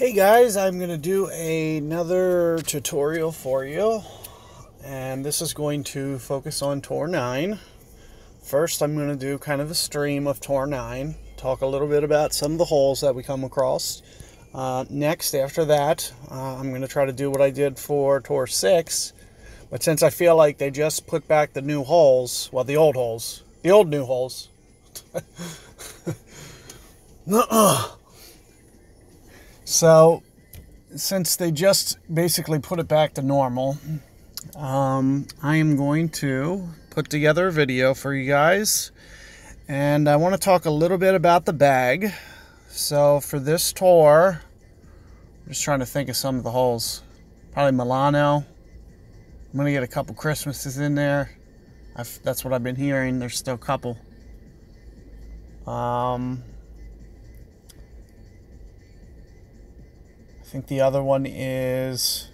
Hey guys, I'm going to do another tutorial for you and this is going to focus on Tour 9. First I'm going to do kind of a stream of Tour 9, talk a little bit about some of the holes that we come across. Uh, next, after that, uh, I'm going to try to do what I did for Tour 6, but since I feel like they just put back the new holes, well the old holes, the old new holes. So, since they just basically put it back to normal, um, I am going to put together a video for you guys. And I want to talk a little bit about the bag. So, for this tour, I'm just trying to think of some of the holes. Probably Milano. I'm going to get a couple Christmases in there. I've, that's what I've been hearing. There's still a couple. Um, think the other one is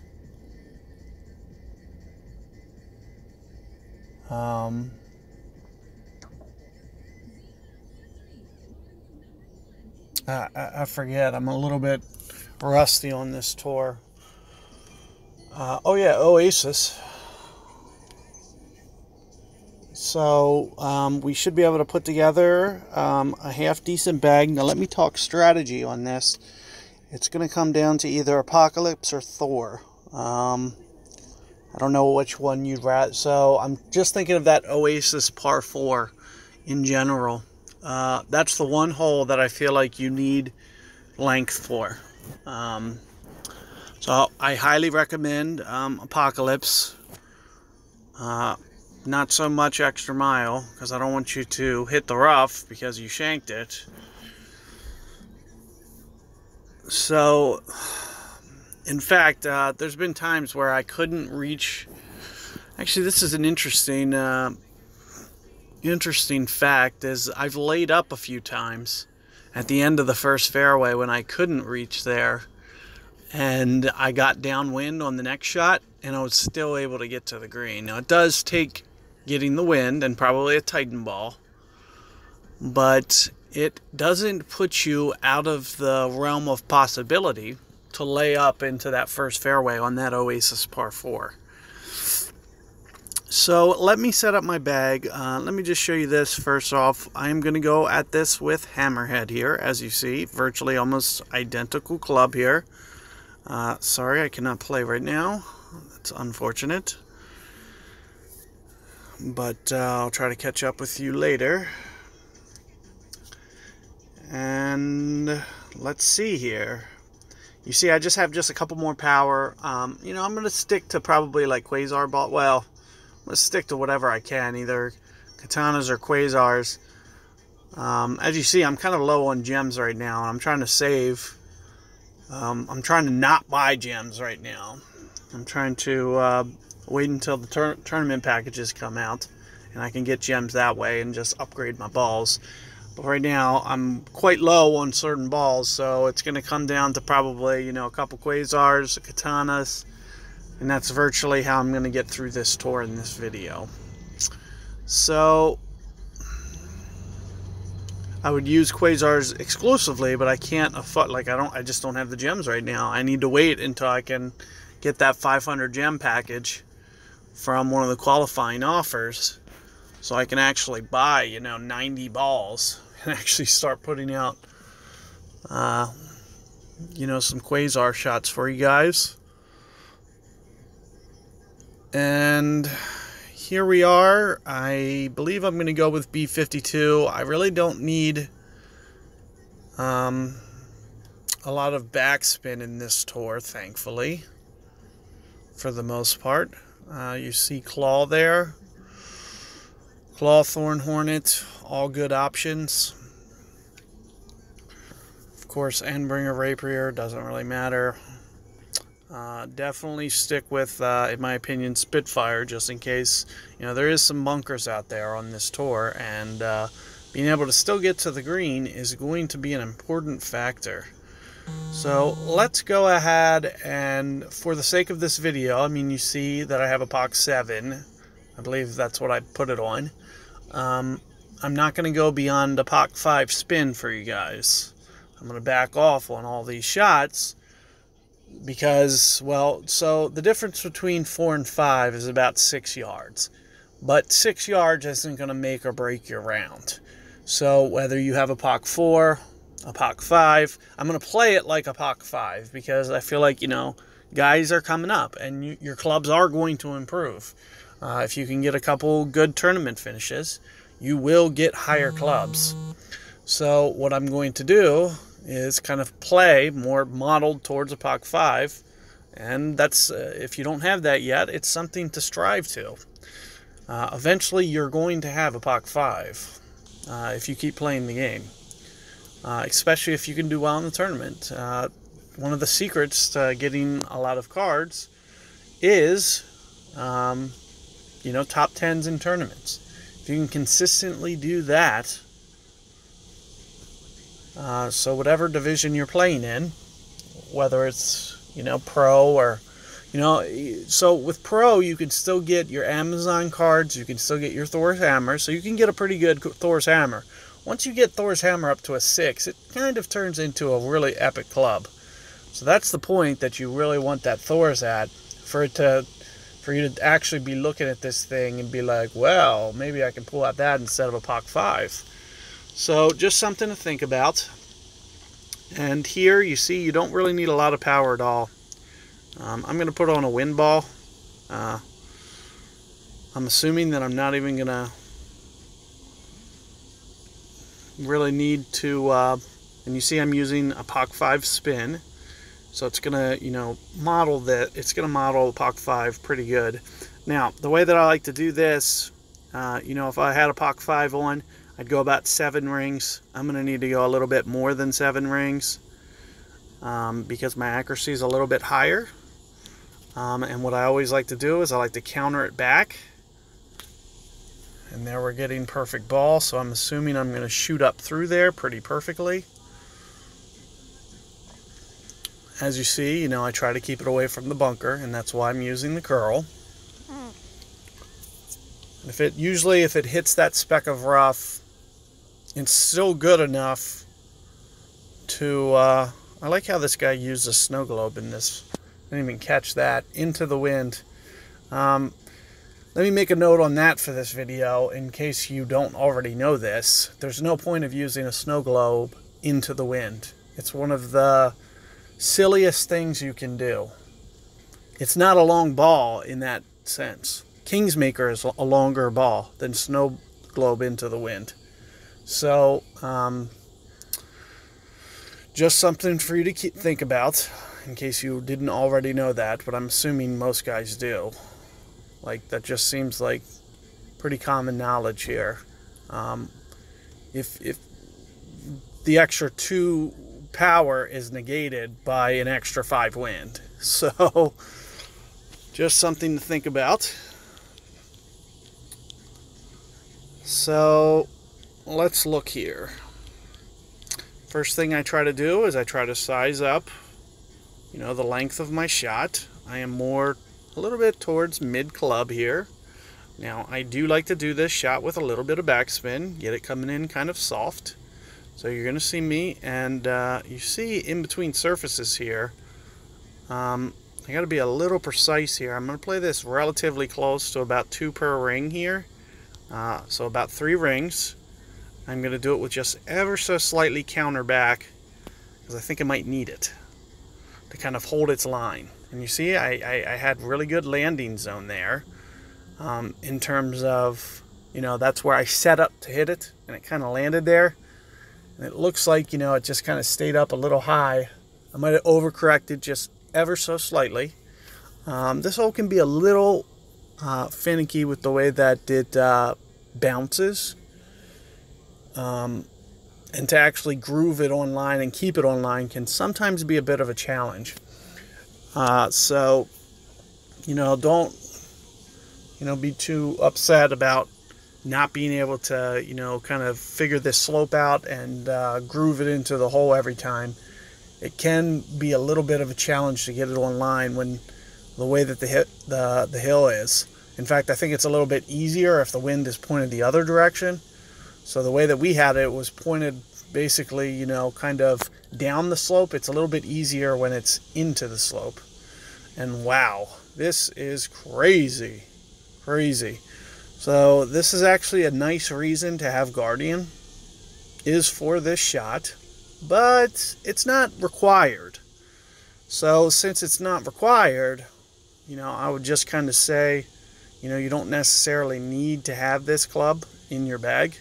um, I, I forget. I'm a little bit rusty on this tour. Uh, oh yeah, Oasis. So um, we should be able to put together um, a half decent bag. Now let me talk strategy on this. It's going to come down to either Apocalypse or Thor. Um, I don't know which one you'd rather. So I'm just thinking of that Oasis Par 4 in general. Uh, that's the one hole that I feel like you need length for. Um, so I highly recommend um, Apocalypse. Uh, not so much extra mile because I don't want you to hit the rough because you shanked it. So, in fact, uh, there's been times where I couldn't reach. Actually, this is an interesting, uh, interesting fact. Is I've laid up a few times at the end of the first fairway when I couldn't reach there, and I got downwind on the next shot, and I was still able to get to the green. Now it does take getting the wind and probably a Titan ball, but it doesn't put you out of the realm of possibility to lay up into that first fairway on that Oasis par 4. So let me set up my bag. Uh, let me just show you this first off. I am going to go at this with Hammerhead here, as you see. Virtually almost identical club here. Uh, sorry, I cannot play right now. That's unfortunate. But uh, I'll try to catch up with you later. And let's see here. You see, I just have just a couple more power. Um, you know, I'm to stick to probably like Quasar ball. Well, to stick to whatever I can, either Katanas or Quasars. Um, as you see, I'm kind of low on gems right now. I'm trying to save. Um, I'm trying to not buy gems right now. I'm trying to uh, wait until the tournament packages come out and I can get gems that way and just upgrade my balls. But right now, I'm quite low on certain balls, so it's going to come down to probably, you know, a couple Quasars, Katanas, and that's virtually how I'm going to get through this tour in this video. So, I would use Quasars exclusively, but I can't afford, like, I don't, I just don't have the gems right now. I need to wait until I can get that 500 gem package from one of the qualifying offers so I can actually buy, you know, 90 balls and actually start putting out, uh, you know, some quasar shots for you guys. And here we are. I believe I'm going to go with B52. I really don't need um, a lot of backspin in this tour, thankfully, for the most part. Uh, you see Claw there. Claw, Thorn Hornet, all good options. Of course, Endbringer Rapier doesn't really matter. Uh, definitely stick with, uh, in my opinion, Spitfire, just in case. You know, there is some bunkers out there on this tour, and uh, being able to still get to the green is going to be an important factor. So let's go ahead and, for the sake of this video, I mean, you see that I have a POC 7. I believe that's what I put it on. Um, I'm not going to go beyond a POC 5 spin for you guys. I'm going to back off on all these shots because, well, so the difference between four and five is about six yards. But six yards isn't going to make or break your round. So whether you have a POC 4, a POC 5, I'm going to play it like a POC 5 because I feel like, you know, guys are coming up and you, your clubs are going to improve. Uh, if you can get a couple good tournament finishes, you will get higher clubs. So what I'm going to do is kind of play more modeled towards a POC 5. And that's, uh, if you don't have that yet, it's something to strive to. Uh, eventually, you're going to have a POC 5 uh, if you keep playing the game, uh, especially if you can do well in the tournament. Uh, one of the secrets to getting a lot of cards is, um, you know, top 10s in tournaments. If you can consistently do that, uh, so whatever division you're playing in, whether it's you know pro or you know, so with pro you can still get your Amazon cards, you can still get your Thor's hammer, so you can get a pretty good Thor's hammer. Once you get Thor's hammer up to a six, it kind of turns into a really epic club. So that's the point that you really want that Thor's at for it to for you to actually be looking at this thing and be like, well, maybe I can pull out that instead of a POC 5. So just something to think about. And here you see you don't really need a lot of power at all. Um, I'm going to put on a wind ball. Uh, I'm assuming that I'm not even going to really need to, uh, and you see I'm using a POC 5 spin. So it's going to, you know, model that, it's going to model POC 5 pretty good. Now, the way that I like to do this, uh, you know, if I had a POC 5 on, I'd go about seven rings. I'm going to need to go a little bit more than seven rings um, because my accuracy is a little bit higher. Um, and what I always like to do is I like to counter it back. And there we're getting perfect ball, so I'm assuming I'm going to shoot up through there pretty perfectly. As you see, you know, I try to keep it away from the bunker, and that's why I'm using the curl. If it usually if it hits that speck of rough, it's still good enough to, uh, I like how this guy used a snow globe in this. I didn't even catch that. Into the wind. Um, let me make a note on that for this video in case you don't already know this. There's no point of using a snow globe into the wind. It's one of the silliest things you can do. It's not a long ball in that sense. Kingsmaker is a longer ball than snow globe into the wind. So, um, just something for you to keep, think about in case you didn't already know that, but I'm assuming most guys do. Like, that just seems like pretty common knowledge here. Um, if, if the extra two power is negated by an extra five wind. So, just something to think about. So, let's look here. First thing I try to do is I try to size up, you know, the length of my shot. I am more, a little bit towards mid club here. Now, I do like to do this shot with a little bit of backspin, get it coming in kind of soft. So you're going to see me, and uh, you see in between surfaces here, um, I got to be a little precise here. I'm going to play this relatively close to about two per ring here. Uh, so about three rings. I'm going to do it with just ever so slightly counter back because I think I might need it to kind of hold its line. And you see, I, I, I had really good landing zone there um, in terms of, you know, that's where I set up to hit it and it kind of landed there. And it looks like, you know, it just kind of stayed up a little high. I might have overcorrected just ever so slightly. Um, this hole can be a little uh, finicky with the way that it uh, bounces. Um, and to actually groove it online and keep it online can sometimes be a bit of a challenge. Uh, so, you know, don't, you know, be too upset about not being able to, you know, kind of figure this slope out and uh, groove it into the hole every time. It can be a little bit of a challenge to get it online when the way that the hit the the hill is. In fact, I think it's a little bit easier if the wind is pointed the other direction. So the way that we had it was pointed basically, you know, kind of down the slope. It's a little bit easier when it's into the slope. And wow, this is crazy. Crazy. So this is actually a nice reason to have Guardian is for this shot, but it's not required. So since it's not required, you know, I would just kind of say, you know, you don't necessarily need to have this club in your bag.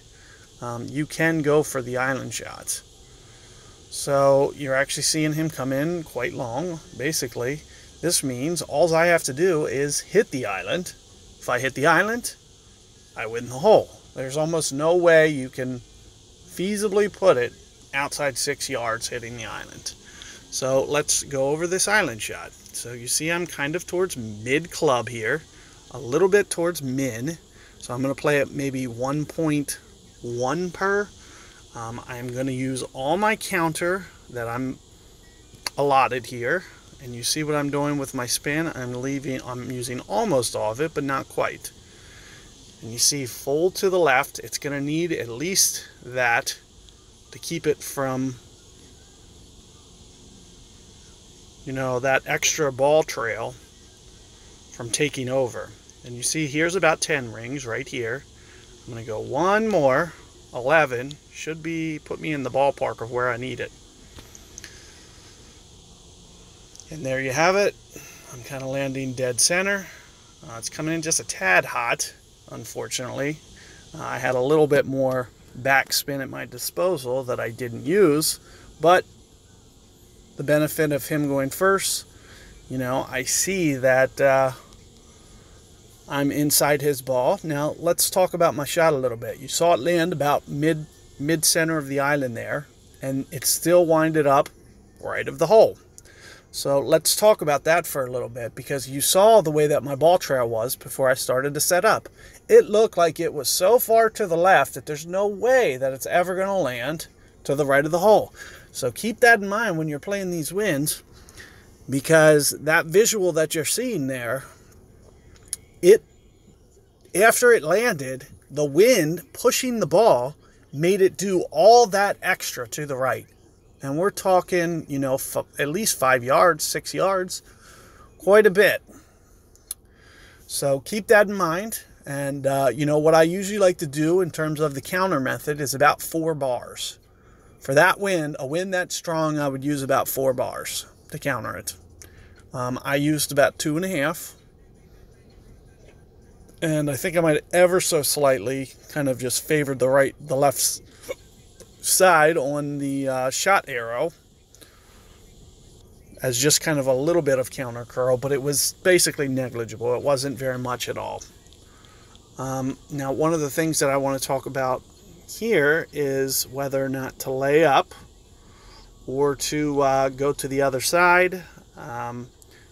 Um, you can go for the island shots. So you're actually seeing him come in quite long, basically. This means all I have to do is hit the island. If I hit the island, I win the hole. There's almost no way you can feasibly put it outside six yards hitting the island. So let's go over this island shot. So you see I'm kind of towards mid club here, a little bit towards min. So I'm going to play it maybe 1.1 per. Um, I'm going to use all my counter that I'm allotted here. And you see what I'm doing with my spin. I'm leaving, I'm using almost all of it, but not quite. And you see fold to the left, it's going to need at least that to keep it from, you know, that extra ball trail from taking over. And you see here's about 10 rings right here. I'm going to go one more, 11, should be, put me in the ballpark of where I need it. And there you have it. I'm kind of landing dead center. Uh, it's coming in just a tad hot unfortunately. Uh, I had a little bit more backspin at my disposal that I didn't use, but the benefit of him going first, you know, I see that uh, I'm inside his ball. Now let's talk about my shot a little bit. You saw it land about mid mid center of the island there, and it still winded up right of the hole. So let's talk about that for a little bit because you saw the way that my ball trail was before I started to set up. It looked like it was so far to the left that there's no way that it's ever going to land to the right of the hole. So keep that in mind when you're playing these winds because that visual that you're seeing there, it after it landed, the wind pushing the ball made it do all that extra to the right. And we're talking, you know, at least five yards, six yards, quite a bit. So keep that in mind. And, uh, you know, what I usually like to do in terms of the counter method is about four bars. For that wind, a wind that strong, I would use about four bars to counter it. Um, I used about two and a half. And I think I might ever so slightly kind of just favored the right, the left side on the uh, shot arrow as just kind of a little bit of counter curl, but it was basically negligible. It wasn't very much at all. Um, now, one of the things that I want to talk about here is whether or not to lay up or to uh, go to the other side. Um,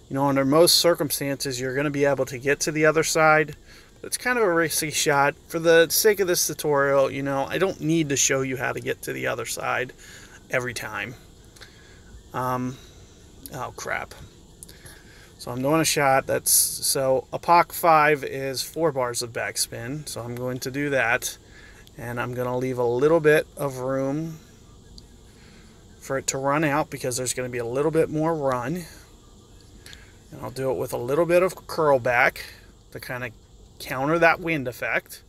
you know, under most circumstances, you're going to be able to get to the other side it's kind of a risky shot. For the sake of this tutorial, you know, I don't need to show you how to get to the other side every time. Um, oh, crap. So I'm doing a shot that's, so a POC 5 is 4 bars of backspin, so I'm going to do that. And I'm going to leave a little bit of room for it to run out because there's going to be a little bit more run. And I'll do it with a little bit of curl back to kind of counter that wind effect.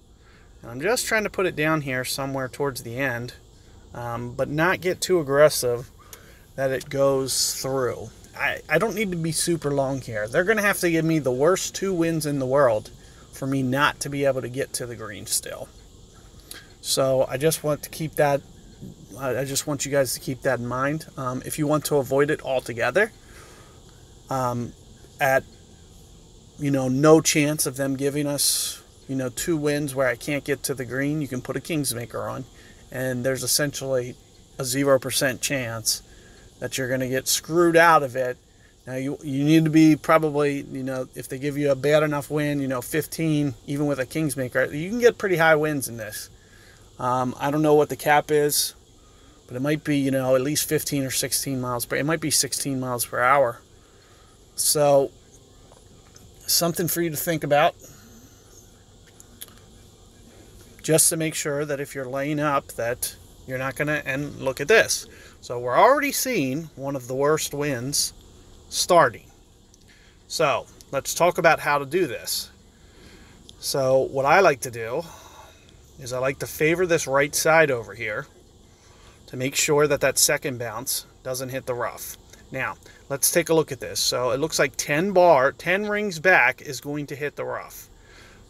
And I'm just trying to put it down here somewhere towards the end, um, but not get too aggressive that it goes through. I, I don't need to be super long here. They're going to have to give me the worst two winds in the world for me not to be able to get to the green still. So I just want to keep that, I just want you guys to keep that in mind. Um, if you want to avoid it altogether, um, at you know, no chance of them giving us, you know, two wins where I can't get to the green, you can put a Kingsmaker on. And there's essentially a 0% chance that you're going to get screwed out of it. Now, you, you need to be probably, you know, if they give you a bad enough win, you know, 15, even with a Kingsmaker, you can get pretty high wins in this. Um, I don't know what the cap is, but it might be, you know, at least 15 or 16 miles per, it might be 16 miles per hour. So something for you to think about. Just to make sure that if you're laying up that you're not going to, and look at this. So we're already seeing one of the worst winds starting. So let's talk about how to do this. So what I like to do is I like to favor this right side over here to make sure that that second bounce doesn't hit the rough. Now, let's take a look at this. So it looks like 10 bar, 10 rings back is going to hit the rough.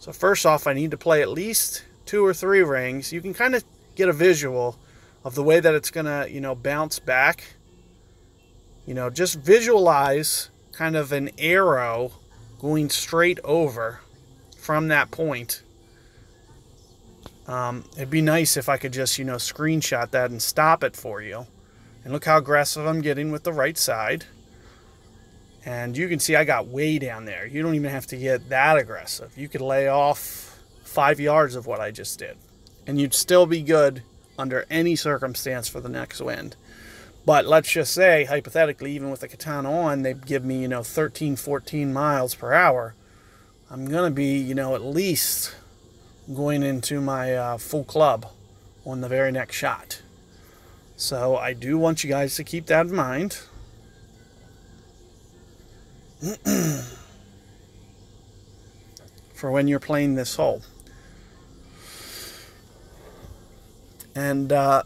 So first off, I need to play at least two or three rings. You can kind of get a visual of the way that it's going to, you know, bounce back. You know, just visualize kind of an arrow going straight over from that point. Um, it'd be nice if I could just, you know, screenshot that and stop it for you. And look how aggressive I'm getting with the right side. And you can see I got way down there. You don't even have to get that aggressive. You could lay off five yards of what I just did. And you'd still be good under any circumstance for the next wind. But let's just say, hypothetically, even with the katana on, they give me, you know, 13, 14 miles per hour. I'm going to be, you know, at least going into my uh, full club on the very next shot. So I do want you guys to keep that in mind. for when you're playing this hole. And uh,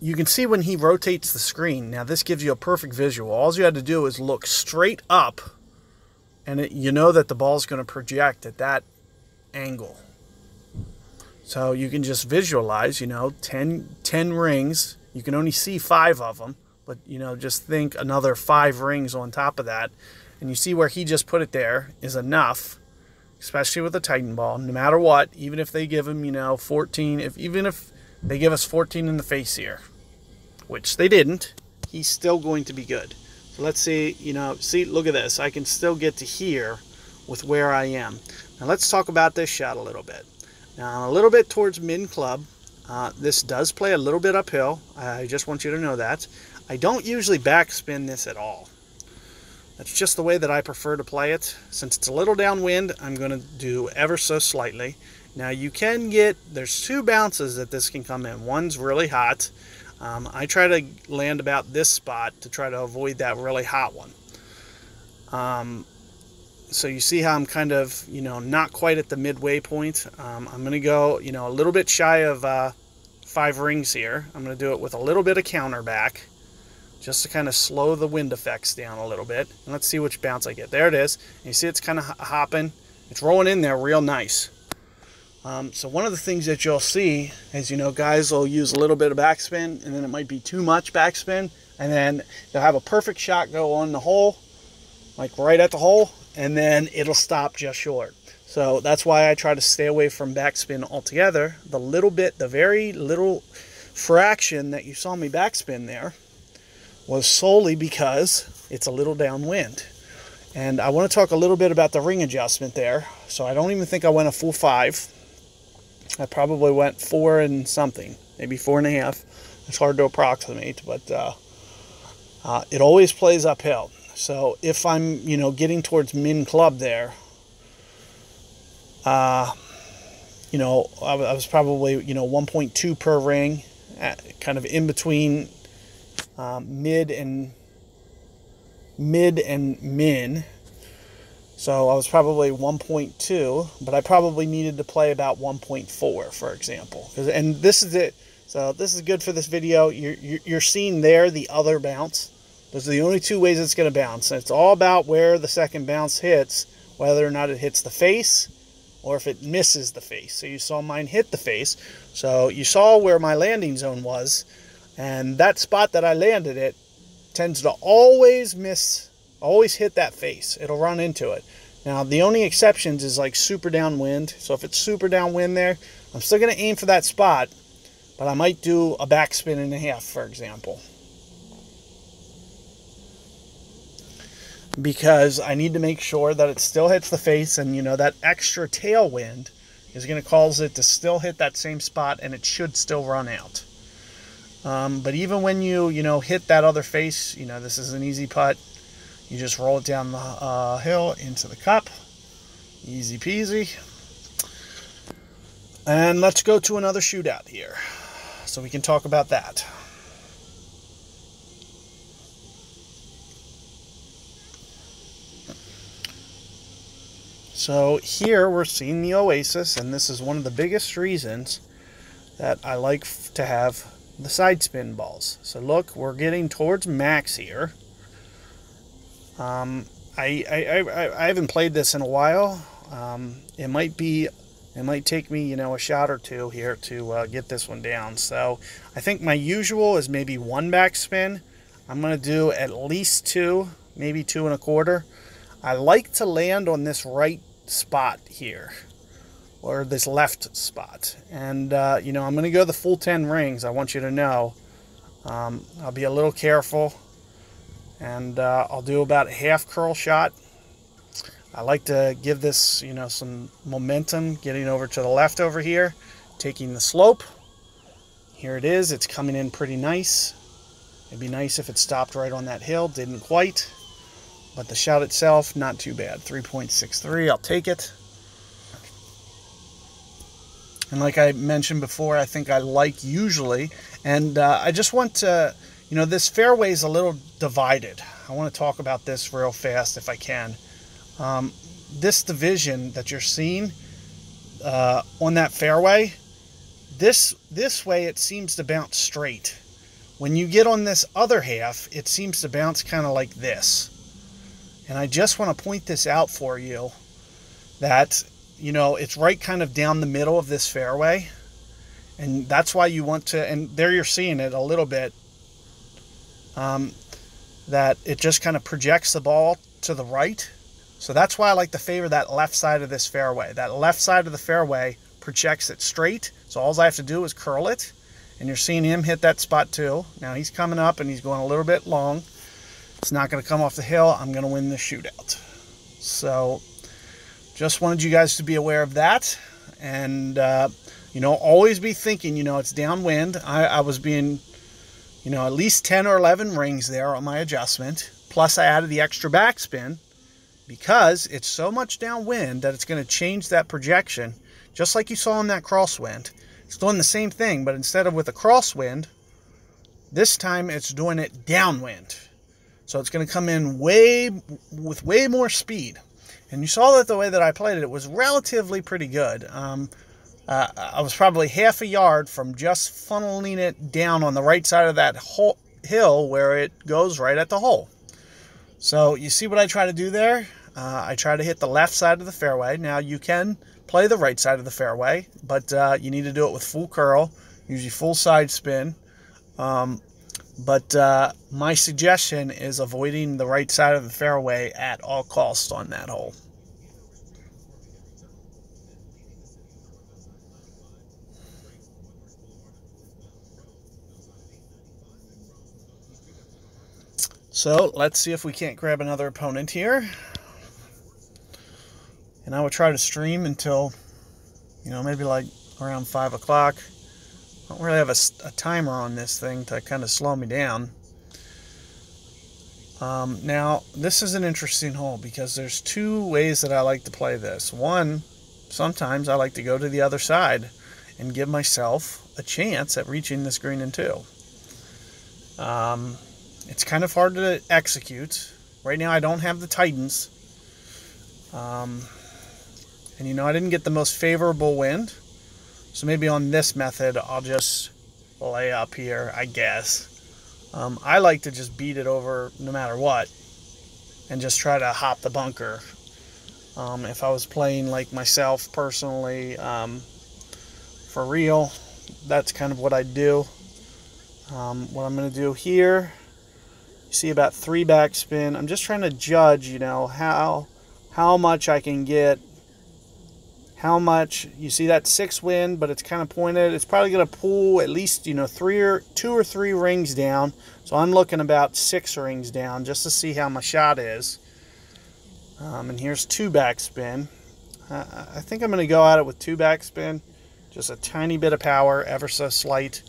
you can see when he rotates the screen. Now this gives you a perfect visual. All you had to do is look straight up and it, you know that the ball is going to project at that angle. So you can just visualize, you know, 10, 10 rings. You can only see five of them, but, you know, just think another five rings on top of that. And you see where he just put it there is enough especially with a Titan ball, no matter what, even if they give him, you know, 14, if even if they give us 14 in the face here, which they didn't, he's still going to be good. So let's see, you know, see, look at this. I can still get to here with where I am. Now let's talk about this shot a little bit. Now a little bit towards mid club. Uh, this does play a little bit uphill. I just want you to know that. I don't usually backspin this at all. That's just the way that I prefer to play it. Since it's a little downwind, I'm going to do ever so slightly. Now you can get, there's two bounces that this can come in. One's really hot. Um, I try to land about this spot to try to avoid that really hot one. Um, so you see how I'm kind of, you know, not quite at the midway point. Um, I'm going to go, you know, a little bit shy of uh, five rings here. I'm going to do it with a little bit of counter back just to kind of slow the wind effects down a little bit. And let's see which bounce I get. There it is. And you see it's kind of hopping. It's rolling in there real nice. Um, so one of the things that you'll see is, you know, guys will use a little bit of backspin and then it might be too much backspin. And then they'll have a perfect shot go on the hole, like right at the hole, and then it'll stop just short. So that's why I try to stay away from backspin altogether. The little bit, the very little fraction that you saw me backspin there, was solely because it's a little downwind. And I want to talk a little bit about the ring adjustment there. So I don't even think I went a full five. I probably went four and something, maybe four and a half. It's hard to approximate, but uh, uh, it always plays uphill. So if I'm, you know, getting towards min club there, uh, you know, I, I was probably, you know, 1.2 per ring, kind of in between um, mid and mid and min. So I was probably 1.2, but I probably needed to play about 1.4, for example. And this is it. So this is good for this video. You're, you're seeing there the other bounce. Those are the only two ways it's going to bounce. And it's all about where the second bounce hits, whether or not it hits the face or if it misses the face. So you saw mine hit the face. So you saw where my landing zone was. And that spot that I landed it tends to always miss, always hit that face. It'll run into it. Now, the only exceptions is like super downwind. So if it's super downwind there, I'm still going to aim for that spot, but I might do a backspin and a half, for example. Because I need to make sure that it still hits the face and, you know, that extra tailwind is going to cause it to still hit that same spot and it should still run out. Um, but even when you, you know, hit that other face, you know, this is an easy putt. You just roll it down the uh, hill into the cup. Easy peasy. And let's go to another shootout here so we can talk about that. So here we're seeing the Oasis, and this is one of the biggest reasons that I like to have the side spin balls. So look, we're getting towards max here. Um, I, I, I, I, haven't played this in a while. Um, it might be, it might take me, you know, a shot or two here to uh, get this one down. So I think my usual is maybe one backspin. I'm going to do at least two, maybe two and a quarter. I like to land on this right spot here or this left spot. And, uh, you know, I'm going to go the full 10 rings. I want you to know. Um, I'll be a little careful. And uh, I'll do about a half curl shot. I like to give this, you know, some momentum getting over to the left over here. Taking the slope. Here it is. It's coming in pretty nice. It'd be nice if it stopped right on that hill. Didn't quite. But the shot itself, not too bad. 3.63. I'll take it. And like I mentioned before, I think I like usually. And uh, I just want to, you know, this fairway is a little divided. I want to talk about this real fast if I can. Um, this division that you're seeing uh, on that fairway, this this way it seems to bounce straight. When you get on this other half, it seems to bounce kind of like this. And I just want to point this out for you that you know, it's right kind of down the middle of this fairway. And that's why you want to, and there you're seeing it a little bit, um, that it just kind of projects the ball to the right. So that's why I like to favor that left side of this fairway. That left side of the fairway projects it straight. So all I have to do is curl it. And you're seeing him hit that spot too. Now he's coming up and he's going a little bit long. It's not going to come off the hill. I'm going to win the shootout. So just wanted you guys to be aware of that. And, uh, you know, always be thinking, you know, it's downwind. I, I was being, you know, at least 10 or 11 rings there on my adjustment. Plus, I added the extra backspin because it's so much downwind that it's going to change that projection, just like you saw in that crosswind. It's doing the same thing, but instead of with a crosswind, this time it's doing it downwind. So it's going to come in way with way more speed. And you saw that the way that I played it, it was relatively pretty good. Um, uh, I was probably half a yard from just funneling it down on the right side of that hole, hill where it goes right at the hole. So you see what I try to do there? Uh, I try to hit the left side of the fairway. Now you can play the right side of the fairway, but uh, you need to do it with full curl, usually full side spin. Um, but uh, my suggestion is avoiding the right side of the fairway at all costs on that hole. So let's see if we can't grab another opponent here. And I would try to stream until, you know, maybe like around 5 o'clock. Don't really have a, a timer on this thing to kind of slow me down. Um, now, this is an interesting hole because there's two ways that I like to play this. One, sometimes I like to go to the other side and give myself a chance at reaching this green in two. Um, it's kind of hard to execute. Right now, I don't have the Titans. Um, and you know, I didn't get the most favorable wind. So maybe on this method, I'll just lay up here, I guess. Um, I like to just beat it over no matter what and just try to hop the bunker. Um, if I was playing like myself personally, um, for real, that's kind of what I do. Um, what I'm going to do here, you see about three backspin. I'm just trying to judge, you know, how how much I can get how much you see that six wind but it's kind of pointed. It's probably going to pull at least you know three or two or three rings down. So i'm looking about six rings down just to see how my shot is. Um, and here's two backspin uh, i think i'm going to go at it with two backspin just a tiny bit of power ever so slight.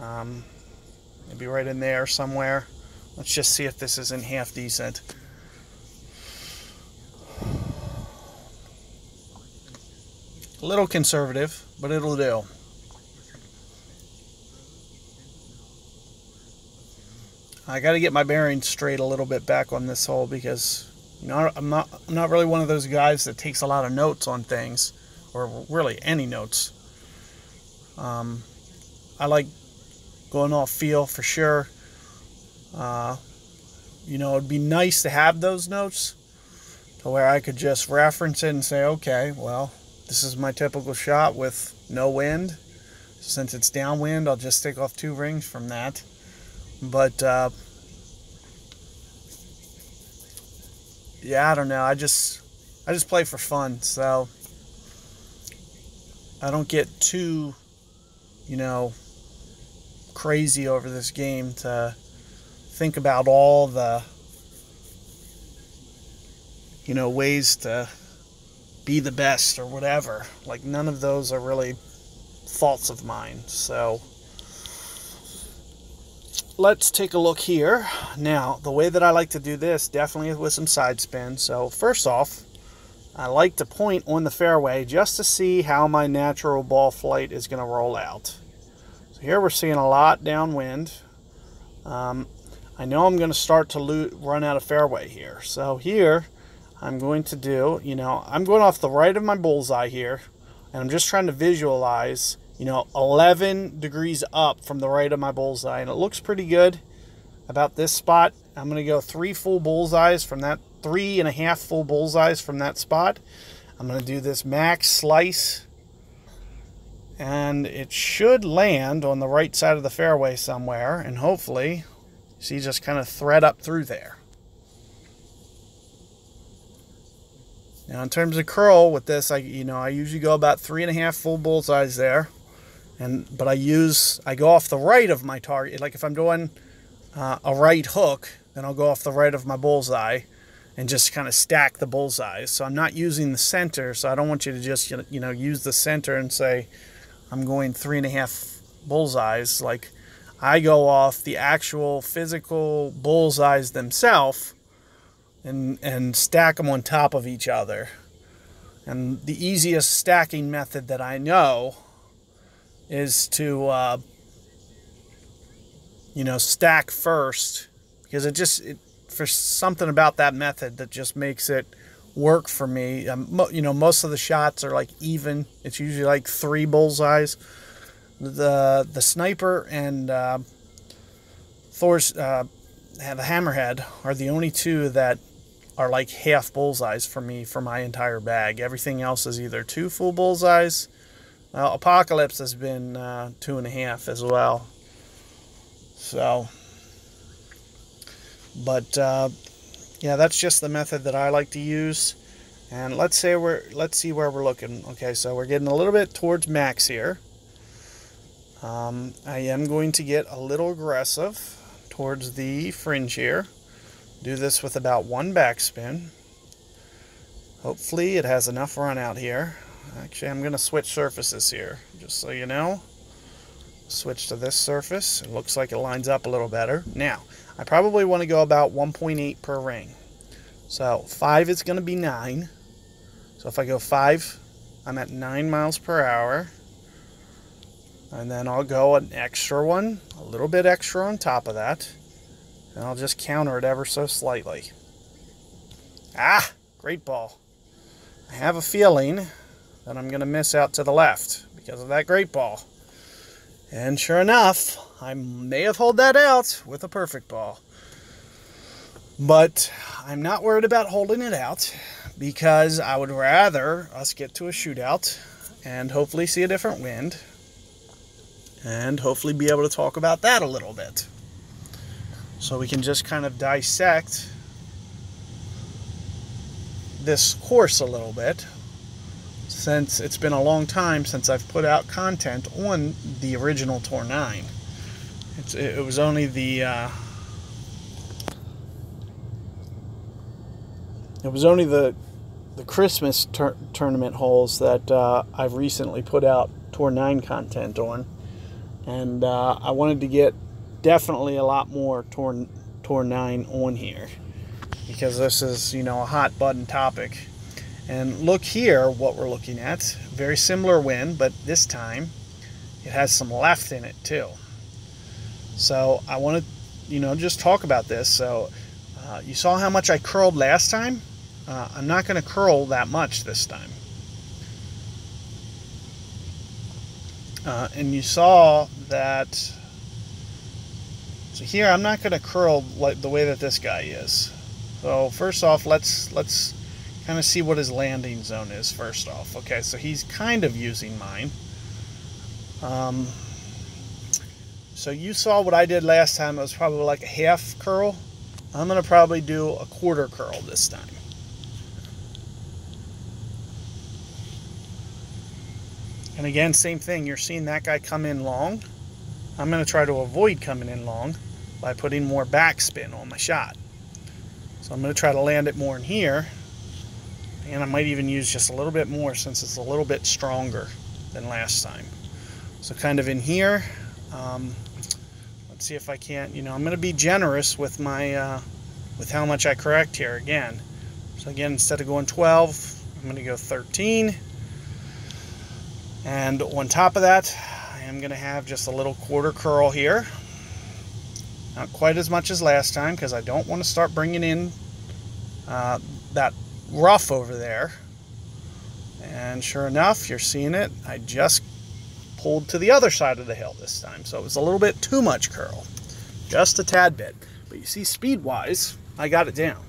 Um, maybe right in there somewhere. Let's just see if this isn't half decent A little conservative, but it'll do. I got to get my bearings straight a little bit back on this hole because You know, I'm not I'm not really one of those guys that takes a lot of notes on things, or really any notes. Um, I like going off feel for sure. Uh, you know, it'd be nice to have those notes to where I could just reference it and say, okay, well, this is my typical shot with no wind. Since it's downwind, I'll just take off two rings from that. But uh, yeah, I don't know. I just I just play for fun, so I don't get too, you know, crazy over this game to think about all the you know ways to be the best or whatever. Like none of those are really faults of mine. So let's take a look here. Now, the way that I like to do this definitely with some side spin. So first off, I like to point on the fairway just to see how my natural ball flight is going to roll out. So here we're seeing a lot downwind. Um, I know I'm going to start to run out of fairway here. So here, I'm going to do, you know, I'm going off the right of my bullseye here, and I'm just trying to visualize you know, 11 degrees up from the right of my bullseye. And it looks pretty good about this spot. I'm going to go three full bullseyes from that, three and a half full bullseyes from that spot. I'm going to do this max slice. And it should land on the right side of the fairway somewhere. And hopefully, see, just kind of thread up through there. Now, in terms of curl with this, I you know I usually go about three and a half full bullseyes there. And but I use I go off the right of my target. Like if I'm doing uh, a right hook then I'll go off the right of my bullseye and just kind of stack the bullseyes. So I'm not using the center. So I don't want you to just you know use the center and say I'm going three and a half bullseyes. Like I go off the actual physical bullseyes themselves and and stack them on top of each other and the easiest stacking method that I know is to uh, you know stack first because it just it, for something about that method that just makes it work for me. Um, you know, most of the shots are like even. It's usually like three bullseyes. The the sniper and uh, Thor's uh, the hammerhead are the only two that are like half bullseyes for me for my entire bag. Everything else is either two full bullseyes well, Apocalypse has been uh, two and a half as well. So, but uh, yeah, that's just the method that I like to use. And let's say we're let's see where we're looking. Okay, so we're getting a little bit towards max here. Um, I am going to get a little aggressive towards the fringe here. Do this with about one backspin. Hopefully it has enough run out here. Actually, I'm going to switch surfaces here, just so you know. Switch to this surface. It looks like it lines up a little better. Now, I probably want to go about 1.8 per ring. So 5 is going to be 9. So if I go 5, I'm at 9 miles per hour. And then I'll go an extra one, a little bit extra on top of that. And I'll just counter it ever so slightly. Ah, great ball. I have a feeling that I'm going to miss out to the left because of that great ball. And sure enough, I may have held that out with a perfect ball. But I'm not worried about holding it out because I would rather us get to a shootout and hopefully see a different wind and hopefully be able to talk about that a little bit. So we can just kind of dissect this course a little bit since it's been a long time since I've put out content on the original Tour 9. It's, it was only the uh, it was only the the Christmas tur tournament holes that uh, I've recently put out Tour 9 content on, and uh, I wanted to get definitely a lot more Tour Tour 9 on here because this is you know a hot button topic and look here what we're looking at. Very similar wind, but this time it has some left in it too. So I want to, you know, just talk about this. So uh, you saw how much I curled last time. uh, I'm not going to curl that much this time. Uh, and you saw that, so here I'm not going to curl like the way that this guy is. So first off, let's, let's kind of see what his landing zone is first off. Okay, so he's kind of using mine. Um, so you saw what I did last time. It was probably like a half curl. I'm going to probably do a quarter curl this time. And again, same thing. You're seeing that guy come in long. I'm going to try to avoid coming in long by putting more backspin on my shot. So I'm going to try to land it more in here. And I might even use just a little bit more since it's a little bit stronger than last time. So kind of in here. Um, let's see if I can't, you know, I'm going to be generous with my, uh, with how much I correct here again. So again, instead of going 12, I'm going to go 13. And on top of that, I am going to have just a little quarter curl here. Not quite as much as last time because I don't want to start bringing in uh, that rough over there. And sure enough, you're seeing it. I just pulled to the other side of the hill this time. So it was a little bit too much curl. Just a tad bit. But you see, speed-wise, I got it down.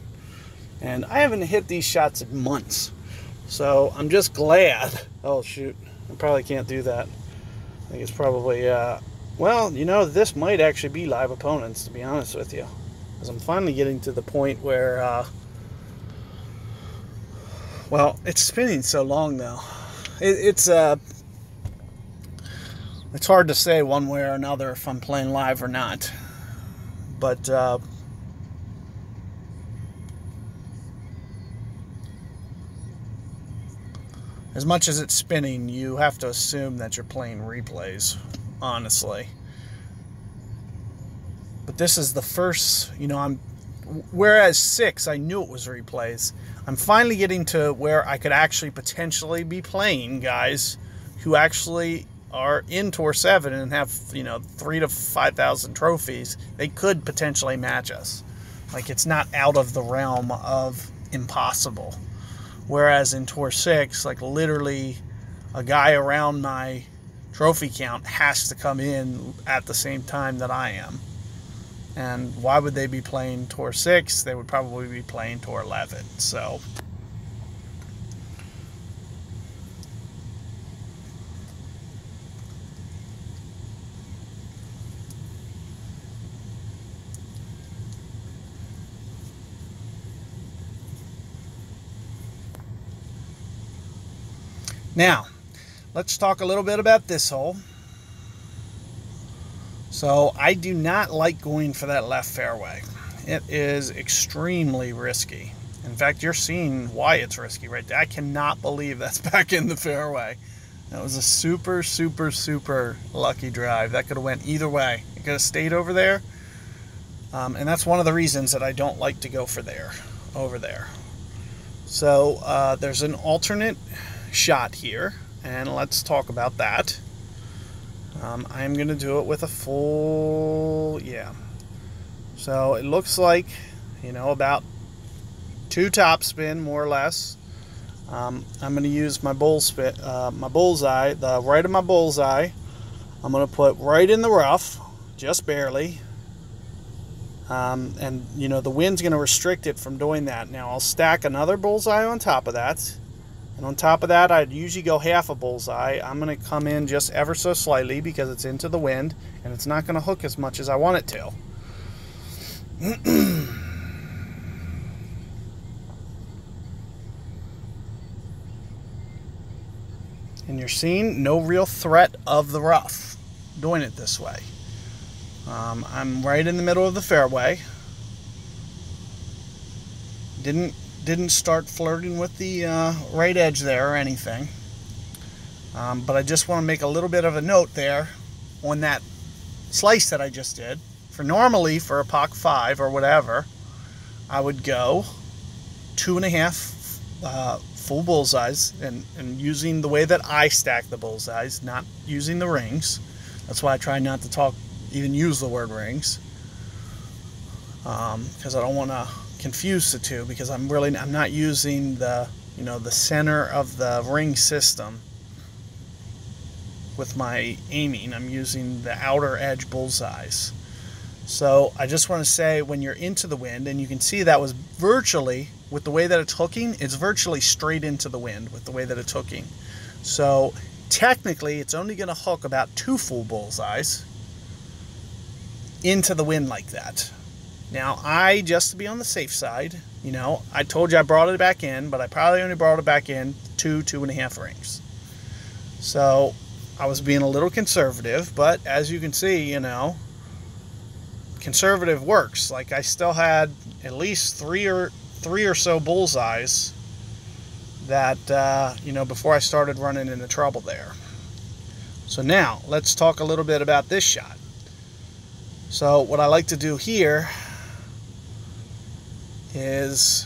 And I haven't hit these shots in months. So I'm just glad. Oh, shoot. I probably can't do that. I think it's probably, uh, well, you know, this might actually be live opponents, to be honest with you. Because I'm finally getting to the point where, uh, well, it's spinning so long, though. It, it's, uh, it's hard to say one way or another if I'm playing live or not. But, uh, as much as it's spinning, you have to assume that you're playing replays, honestly. But this is the first, you know, I'm whereas 6 I knew it was replays. I'm finally getting to where I could actually potentially be playing guys who actually are in Tour 7 and have, you know, 3 to 5,000 trophies. They could potentially match us. Like it's not out of the realm of impossible. Whereas in Tour 6, like literally a guy around my trophy count has to come in at the same time that I am. And why would they be playing Tour 6? They would probably be playing Tour 11. So. Now, let's talk a little bit about this hole. So I do not like going for that left fairway. It is extremely risky. In fact, you're seeing why it's risky right there. I cannot believe that's back in the fairway. That was a super, super, super lucky drive. That could have went either way. It could have stayed over there. Um, and that's one of the reasons that I don't like to go for there, over there. So uh, there's an alternate shot here, and let's talk about that. Um, I'm going to do it with a full, yeah. So it looks like, you know, about two top spin, more or less. Um, I'm going to use my bull spit, uh, my bullseye, the right of my bullseye. I'm going to put right in the rough, just barely. Um, and, you know, the wind's going to restrict it from doing that. Now, I'll stack another bullseye on top of that. And on top of that, I'd usually go half a bullseye. I'm going to come in just ever so slightly because it's into the wind and it's not going to hook as much as I want it to. and you're seeing no real threat of the rough doing it this way. Um, I'm right in the middle of the fairway. Didn't didn't start flirting with the uh, right edge there or anything. Um, but I just want to make a little bit of a note there on that slice that I just did. For normally, for a POC 5 or whatever, I would go two and a half uh, full bullseyes and, and using the way that I stack the bullseyes, not using the rings. That's why I try not to talk, even use the word rings. Because um, I don't want to confuse the two because I'm really I'm not using the you know the center of the ring system with my aiming. I'm using the outer edge bullseyes. So I just want to say when you're into the wind, and you can see that was virtually, with the way that it's hooking, it's virtually straight into the wind with the way that it's hooking. So technically it's only going to hook about two full bullseyes into the wind like that. Now I, just to be on the safe side, you know, I told you I brought it back in, but I probably only brought it back in two, two and a half rings. So I was being a little conservative, but as you can see, you know, conservative works. Like I still had at least three or three or so bullseyes that uh, you know before I started running into trouble there. So now let's talk a little bit about this shot. So what I like to do here is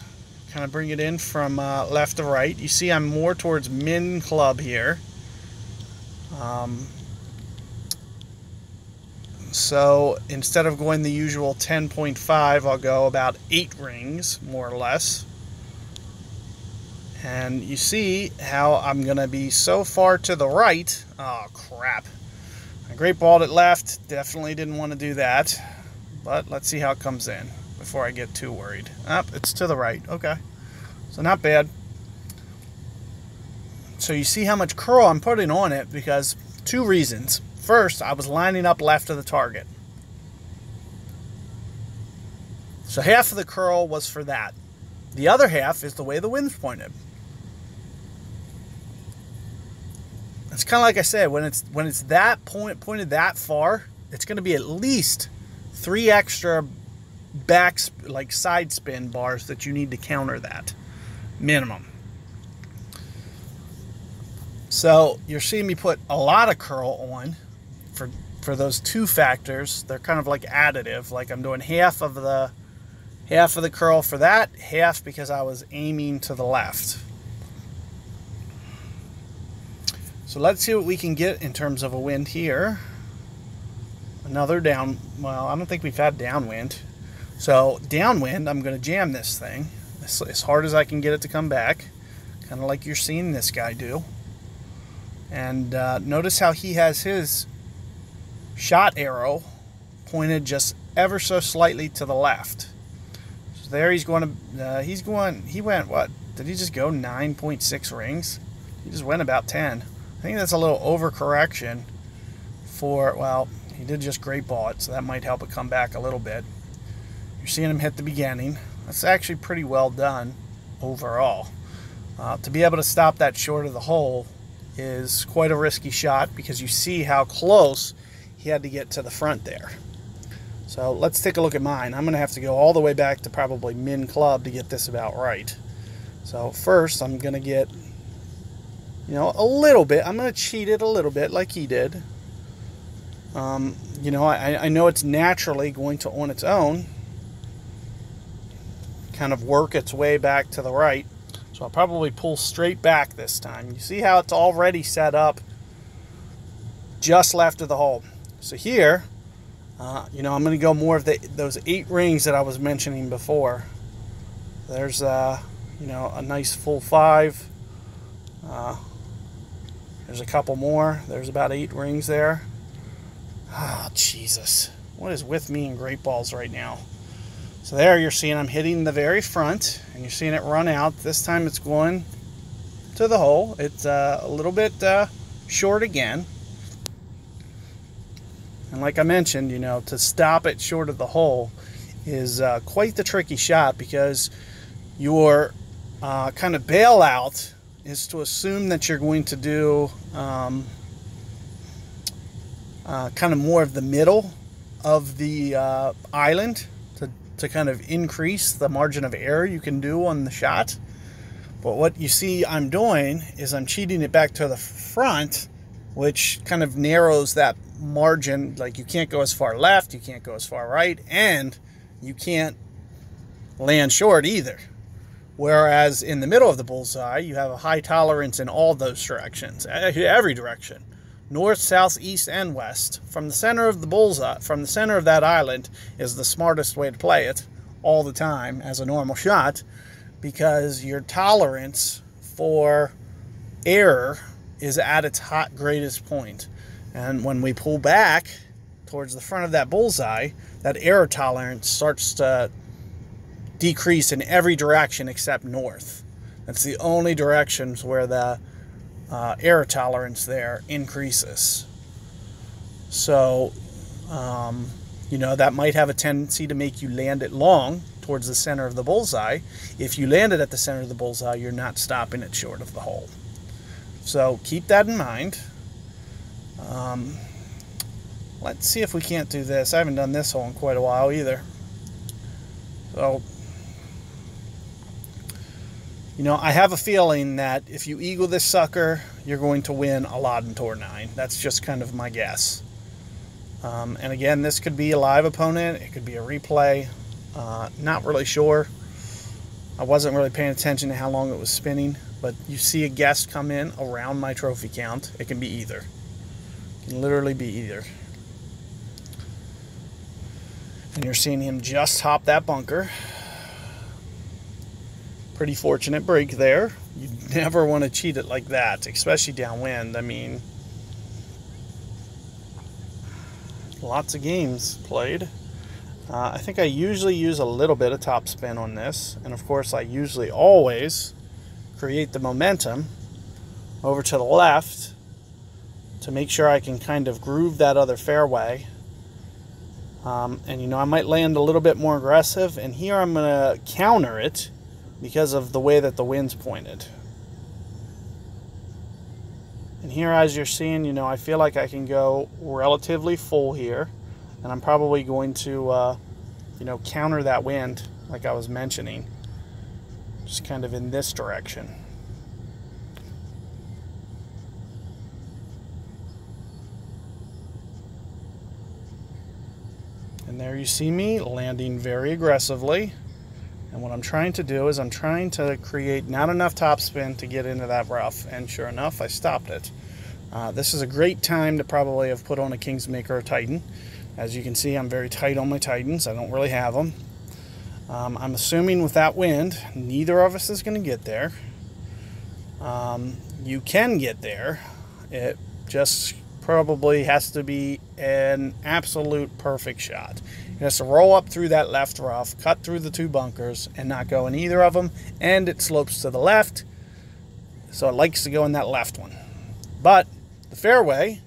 kind of bring it in from uh, left to right. You see I'm more towards min club here. Um, so instead of going the usual 10.5, I'll go about 8 rings, more or less. And you see how I'm going to be so far to the right. Oh, crap. I great balled it left. Definitely didn't want to do that. But let's see how it comes in before I get too worried. Up, oh, it's to the right. Okay. So not bad. So you see how much curl I'm putting on it because two reasons. First, I was lining up left of the target. So half of the curl was for that. The other half is the way the wind's pointed. It's kind of like I said, when it's when it's that point pointed that far, it's going to be at least three extra back like side spin bars that you need to counter that minimum. So you're seeing me put a lot of curl on for for those two factors. They're kind of like additive. Like I'm doing half of the half of the curl for that, half because I was aiming to the left. So let's see what we can get in terms of a wind here. Another down, well, I don't think we've had downwind. So downwind, I'm going to jam this thing as, as hard as I can get it to come back. Kind of like you're seeing this guy do. And uh, notice how he has his shot arrow pointed just ever so slightly to the left. So there he's going to, uh, he's going, he went, what? Did he just go 9.6 rings? He just went about 10. I think that's a little overcorrection for, well, he did just great ball it, so that might help it come back a little bit. You're seeing him hit the beginning. That's actually pretty well done overall. Uh, to be able to stop that short of the hole is quite a risky shot because you see how close he had to get to the front there. So let's take a look at mine. I'm going to have to go all the way back to probably min club to get this about right. So first I'm going to get you know, a little bit. I'm going to cheat it a little bit like he did. Um, you know, I, I know it's naturally going to, on its own, kind of work its way back to the right. So I'll probably pull straight back this time. You see how it's already set up just left of the hole. So here, uh, you know, I'm going to go more of the, those eight rings that I was mentioning before. There's, uh, you know, a nice full five. Uh, there's a couple more. There's about eight rings there. Oh, Jesus. What is with me and great balls right now? So there you're seeing I'm hitting the very front and you're seeing it run out. This time it's going to the hole. It's uh, a little bit uh, short again. And like I mentioned, you know, to stop it short of the hole is uh, quite the tricky shot because your uh, kind of bailout is to assume that you're going to do um, uh, kind of more of the middle of the uh, island to, kind of increase the margin of error you can do on the shot. But what you see I'm doing is I'm cheating it back to the front, which kind of narrows that margin. Like you can't go as far left, you can't go as far right, and you can't land short either. Whereas in the middle of the bullseye, you have a high tolerance in all those directions, every direction north, south, east, and west. From the center of the bullseye, uh, from the center of that island, is the smartest way to play it. all the time as a normal shot because your tolerance for error is at its hot greatest point. And when we pull back towards the front of that bullseye, that error tolerance starts to decrease in every direction except north. That's the only directions where the uh, error tolerance there increases. So, um, you know, that might have a tendency to make you land it long towards the center of the bullseye. If you land it at the center of the bullseye, you're not stopping it short of the hole. So keep that in mind. Um, let's see if we can't do this. I haven't done this hole in quite a while either. So, you know, I have a feeling that if you eagle this sucker, you're going to win a lot in Tour 9. That's just kind of my guess. Um, and again, this could be a live opponent. It could be a replay. Uh, not really sure. I wasn't really paying attention to how long it was spinning, but you see a guest come in around my trophy count. It can be either. It can literally be either. And you're seeing him just hop that bunker. Pretty fortunate break there. You never want to cheat it like that, especially downwind. I mean, lots of games played. Uh, I think I usually use a little bit of topspin on this, and of course I usually always create the momentum over to the left to make sure I can kind of groove that other fairway. Um, and you know, I might land a little bit more aggressive, and here I'm going to counter it because of the way that the wind's pointed. And here, as you're seeing, you know, I feel like I can go relatively full here and I'm probably going to, uh, you know, counter that wind like I was mentioning, just kind of in this direction. And there you see me landing very aggressively. And what I'm trying to do is I'm trying to create not enough topspin to get into that rough. And sure enough, I stopped it. Uh, this is a great time to probably have put on a Kingsmaker or Titan. As you can see, I'm very tight on my Titans. I don't really have them. Um, I'm assuming with that wind, neither of us is going to get there. Um, you can get there. It just probably has to be an absolute perfect shot. It has to roll up through that left rough, cut through the two bunkers, and not go in either of them. And it slopes to the left, so it likes to go in that left one. But the fairway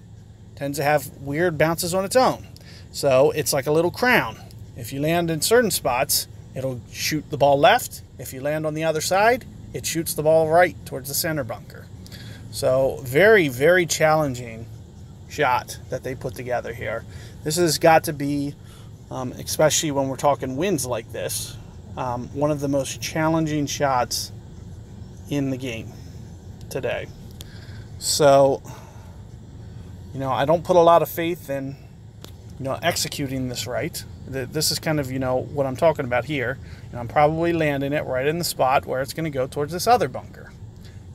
tends to have weird bounces on its own. So it's like a little crown. If you land in certain spots, it'll shoot the ball left. If you land on the other side, it shoots the ball right towards the center bunker. So very, very challenging shot that they put together here. This has got to be, um, especially when we're talking winds like this, um, one of the most challenging shots in the game today. So, you know, I don't put a lot of faith in you know, executing this right. This is kind of, you know, what I'm talking about here. And I'm probably landing it right in the spot where it's going to go towards this other bunker.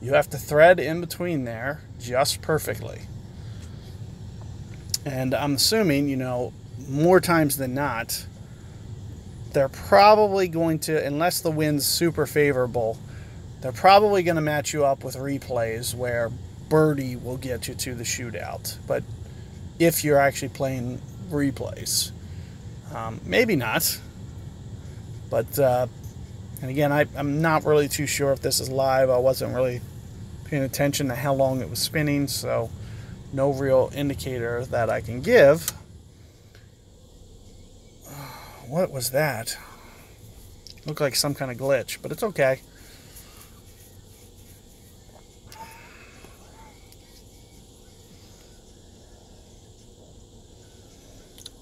You have to thread in between there just perfectly. And I'm assuming, you know, more times than not, they're probably going to, unless the wind's super favorable, they're probably going to match you up with replays where birdie will get you to the shootout. But if you're actually playing replays. Um, maybe not. But, uh, and again, I, I'm not really too sure if this is live. I wasn't really paying attention to how long it was spinning, so no real indicator that I can give. What was that? Looked like some kind of glitch, but it's okay.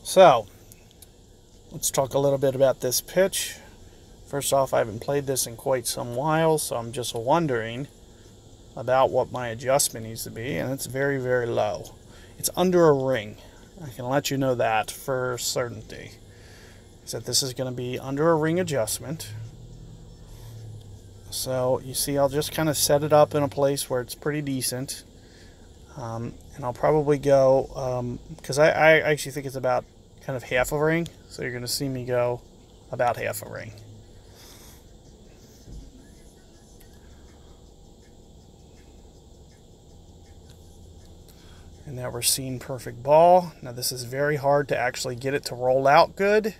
So, let's talk a little bit about this pitch. First off, I haven't played this in quite some while, so I'm just wondering about what my adjustment needs to be, and it's very, very low. It's under a ring. I can let you know that for certainty. So this is going to be under a ring adjustment. So you see, I'll just kind of set it up in a place where it's pretty decent. Um, and I'll probably go, because um, I, I actually think it's about kind of half a ring. So you're going to see me go about half a ring. And now we're seeing perfect ball. Now this is very hard to actually get it to roll out good.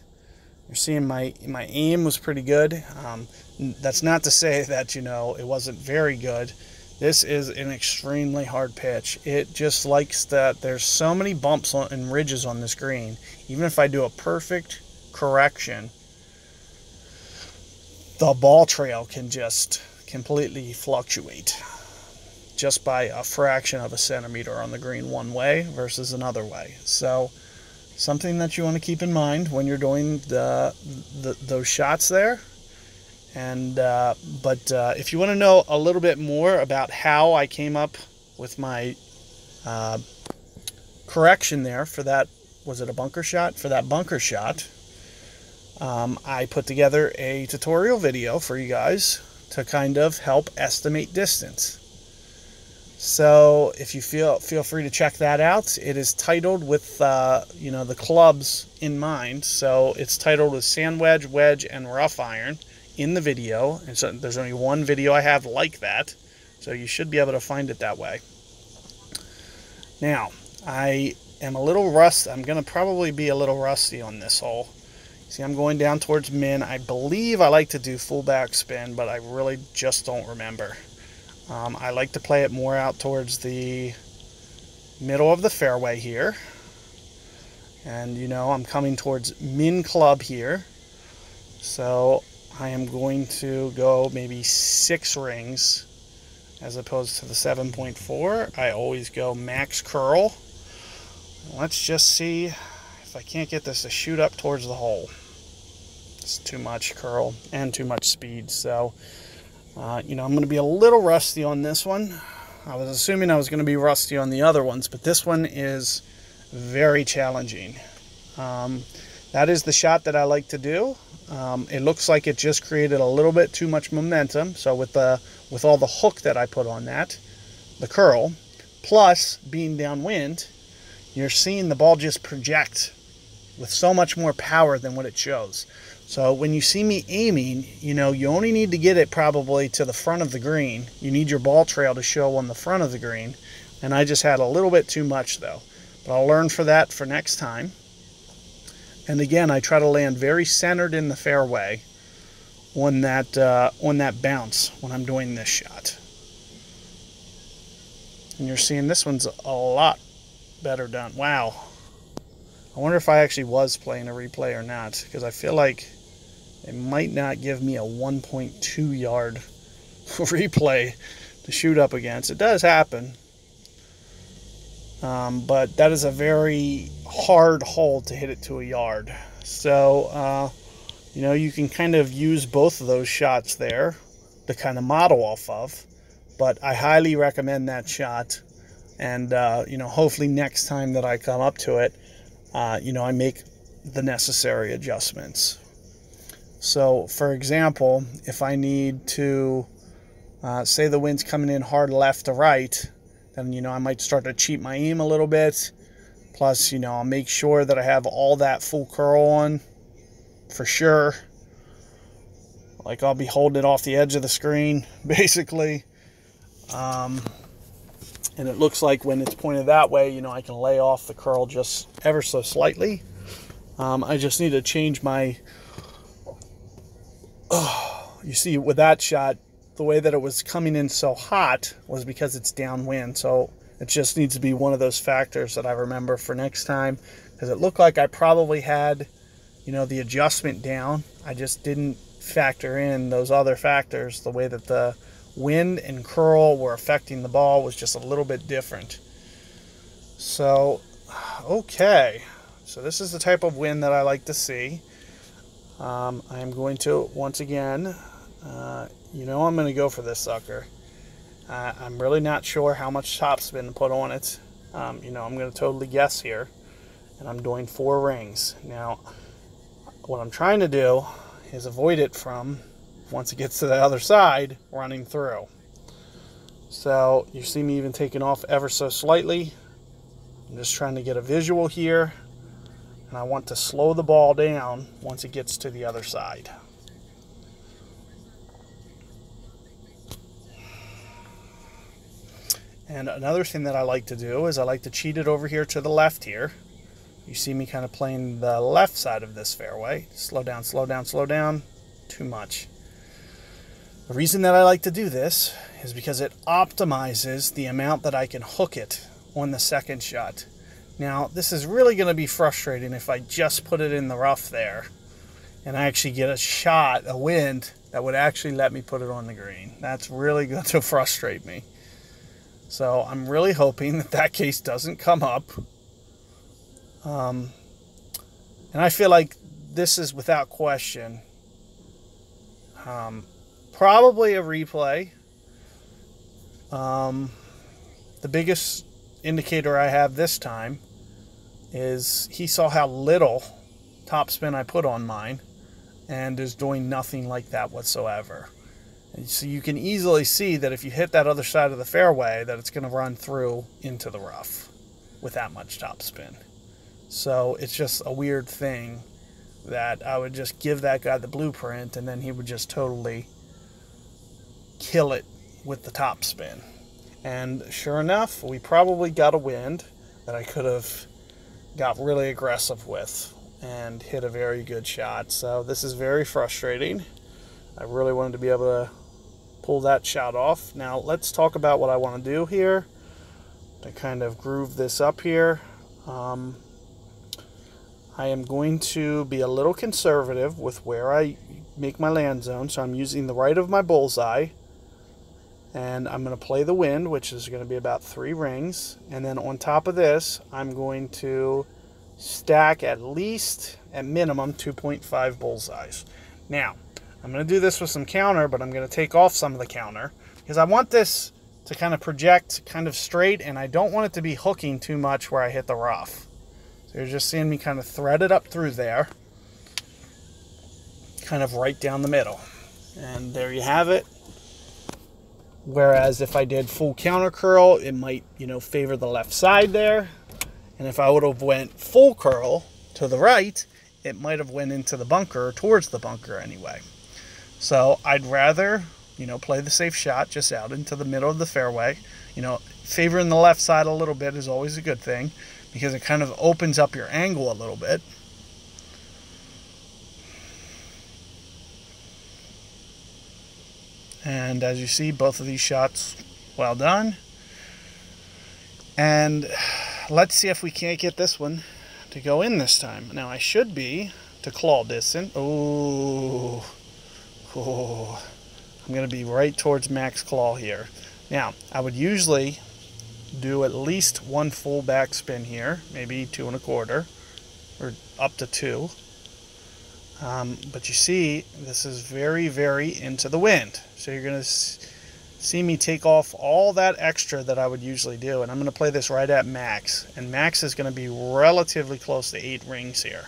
You're seeing my my aim was pretty good. Um, that's not to say that you know it wasn't very good. This is an extremely hard pitch. It just likes that there's so many bumps and ridges on this green. Even if I do a perfect correction, the ball trail can just completely fluctuate just by a fraction of a centimeter on the green one way versus another way. So something that you want to keep in mind when you're doing the, the those shots there. And uh, but uh, if you want to know a little bit more about how I came up with my uh, correction there for that was it a bunker shot for that bunker shot um, I put together a tutorial video for you guys to kind of help estimate distance so if you feel feel free to check that out. It is titled with uh, you know the clubs in mind. So it's titled with sand wedge, wedge, and rough iron in the video. And so there's only one video I have like that. So you should be able to find it that way. Now I am a little rust. I'm gonna probably be a little rusty on this hole. See, I'm going down towards min. I believe I like to do full back spin, but I really just don't remember. Um, I like to play it more out towards the middle of the fairway here. And you know, I'm coming towards min club here. So I am going to go maybe six rings as opposed to the 7.4. I always go max curl. Let's just see if I can't get this to shoot up towards the hole. It's too much curl and too much speed. So uh, you know, I'm going to be a little rusty on this one. I was assuming I was going to be rusty on the other ones, but this one is very challenging. Um, that is the shot that I like to do. Um, it looks like it just created a little bit too much momentum. So with the with all the hook that I put on that, the curl, plus being downwind, you're seeing the ball just project with so much more power than what it shows. So when you see me aiming, you know, you only need to get it probably to the front of the green. You need your ball trail to show on the front of the green. And I just had a little bit too much though. But I'll learn for that for next time. And again, I try to land very centered in the fairway on that, uh, on that bounce when I'm doing this shot. And you're seeing this one's a lot better done. Wow. I wonder if I actually was playing a replay or not, because I feel like it might not give me a 1.2 yard replay to shoot up against. It does happen. Um, but that is a very hard hole to hit it to a yard. So, uh, you know, you can kind of use both of those shots there to kind of model off of. But I highly recommend that shot. And, uh, you know, hopefully next time that I come up to it, uh, you know, I make the necessary adjustments. So, for example, if I need to uh, say the wind's coming in hard left to right, then you know I might start to cheat my aim a little bit. Plus, you know, I'll make sure that I have all that full curl on for sure. Like I'll be holding it off the edge of the screen, basically. Um, and it looks like when it's pointed that way, you know, I can lay off the curl just ever so slightly. Um, I just need to change my oh, you see with that shot, the way that it was coming in so hot was because it's downwind. So it just needs to be one of those factors that I remember for next time because it looked like I probably had, you know, the adjustment down. I just didn't factor in those other factors. The way that the wind and curl were affecting the ball was just a little bit different. So, okay. So this is the type of wind that I like to see. Um, I'm going to, once again, uh, you know I'm going to go for this sucker. Uh, I'm really not sure how much topspin to put on it. Um, you know, I'm going to totally guess here. And I'm doing four rings. Now, what I'm trying to do is avoid it from, once it gets to the other side, running through. So you see me even taking off ever so slightly. I'm just trying to get a visual here. And I want to slow the ball down once it gets to the other side. And another thing that I like to do is I like to cheat it over here to the left here. You see me kind of playing the left side of this fairway. Slow down, slow down, slow down. Too much. The reason that I like to do this is because it optimizes the amount that I can hook it on the second shot. Now, this is really going to be frustrating if I just put it in the rough there and I actually get a shot, a wind, that would actually let me put it on the green. That's really going to frustrate me. So I'm really hoping that that case doesn't come up. Um, and I feel like this is without question um, probably a replay. Um, the biggest indicator I have this time is he saw how little topspin I put on mine and is doing nothing like that whatsoever. And so you can easily see that if you hit that other side of the fairway, that it's going to run through into the rough with that much topspin. So it's just a weird thing that I would just give that guy the blueprint and then he would just totally kill it with the topspin. And sure enough, we probably got a wind that I could have got really aggressive with and hit a very good shot. So this is very frustrating. I really wanted to be able to pull that shot off. Now let's talk about what I want to do here to kind of groove this up here. Um, I am going to be a little conservative with where I make my land zone. So I'm using the right of my bullseye. And I'm going to play the wind, which is going to be about three rings. And then on top of this, I'm going to stack at least, at minimum, 2.5 bullseyes. Now, I'm going to do this with some counter, but I'm going to take off some of the counter because I want this to kind of project kind of straight and I don't want it to be hooking too much where I hit the rough. So you're just seeing me kind of thread it up through there, kind of right down the middle. And there you have it. Whereas if I did full counter curl, it might, you know, favor the left side there. And if I would have went full curl to the right, it might have went into the bunker, or towards the bunker anyway. So I'd rather, you know, play the safe shot just out into the middle of the fairway. You know, favoring the left side a little bit is always a good thing because it kind of opens up your angle a little bit. And as you see, both of these shots well done. And let's see if we can't get this one to go in this time. Now I should be to claw distance. Oh. Oh, I'm going to be right towards max claw here. Now, I would usually do at least one full backspin here, maybe two and a quarter, or up to two. Um, but you see, this is very, very into the wind. So you're going to see me take off all that extra that I would usually do. And I'm going to play this right at max. And max is going to be relatively close to eight rings here.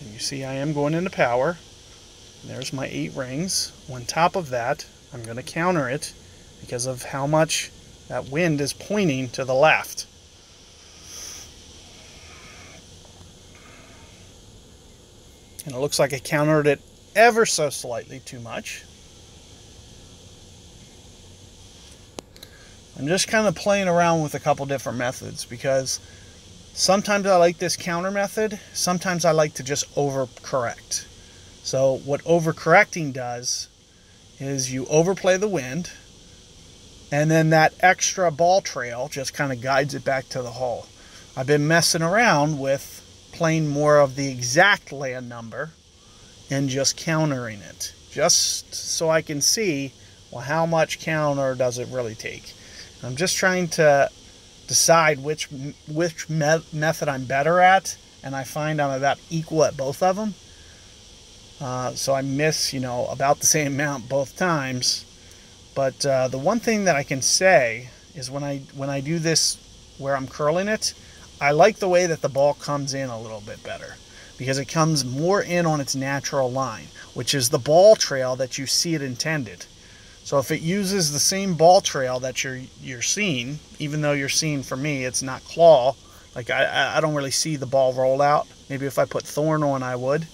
And you see I am going into power. There's my eight rings. On top of that, I'm going to counter it because of how much that wind is pointing to the left. And it looks like I countered it ever so slightly too much. I'm just kind of playing around with a couple different methods because Sometimes I like this counter method. Sometimes I like to just overcorrect. So what overcorrecting does is you overplay the wind and then that extra ball trail just kind of guides it back to the hole. I've been messing around with playing more of the exact land number and just countering it just so I can see well how much counter does it really take. I'm just trying to decide which which me method I'm better at, and I find I'm about equal at both of them. Uh, so I miss, you know, about the same amount both times. But uh, the one thing that I can say is when I when I do this where I'm curling it, I like the way that the ball comes in a little bit better because it comes more in on its natural line, which is the ball trail that you see it intended. So if it uses the same ball trail that you're you're seeing, even though you're seeing for me it's not claw, like I, I don't really see the ball roll out. Maybe if I put thorn on I would.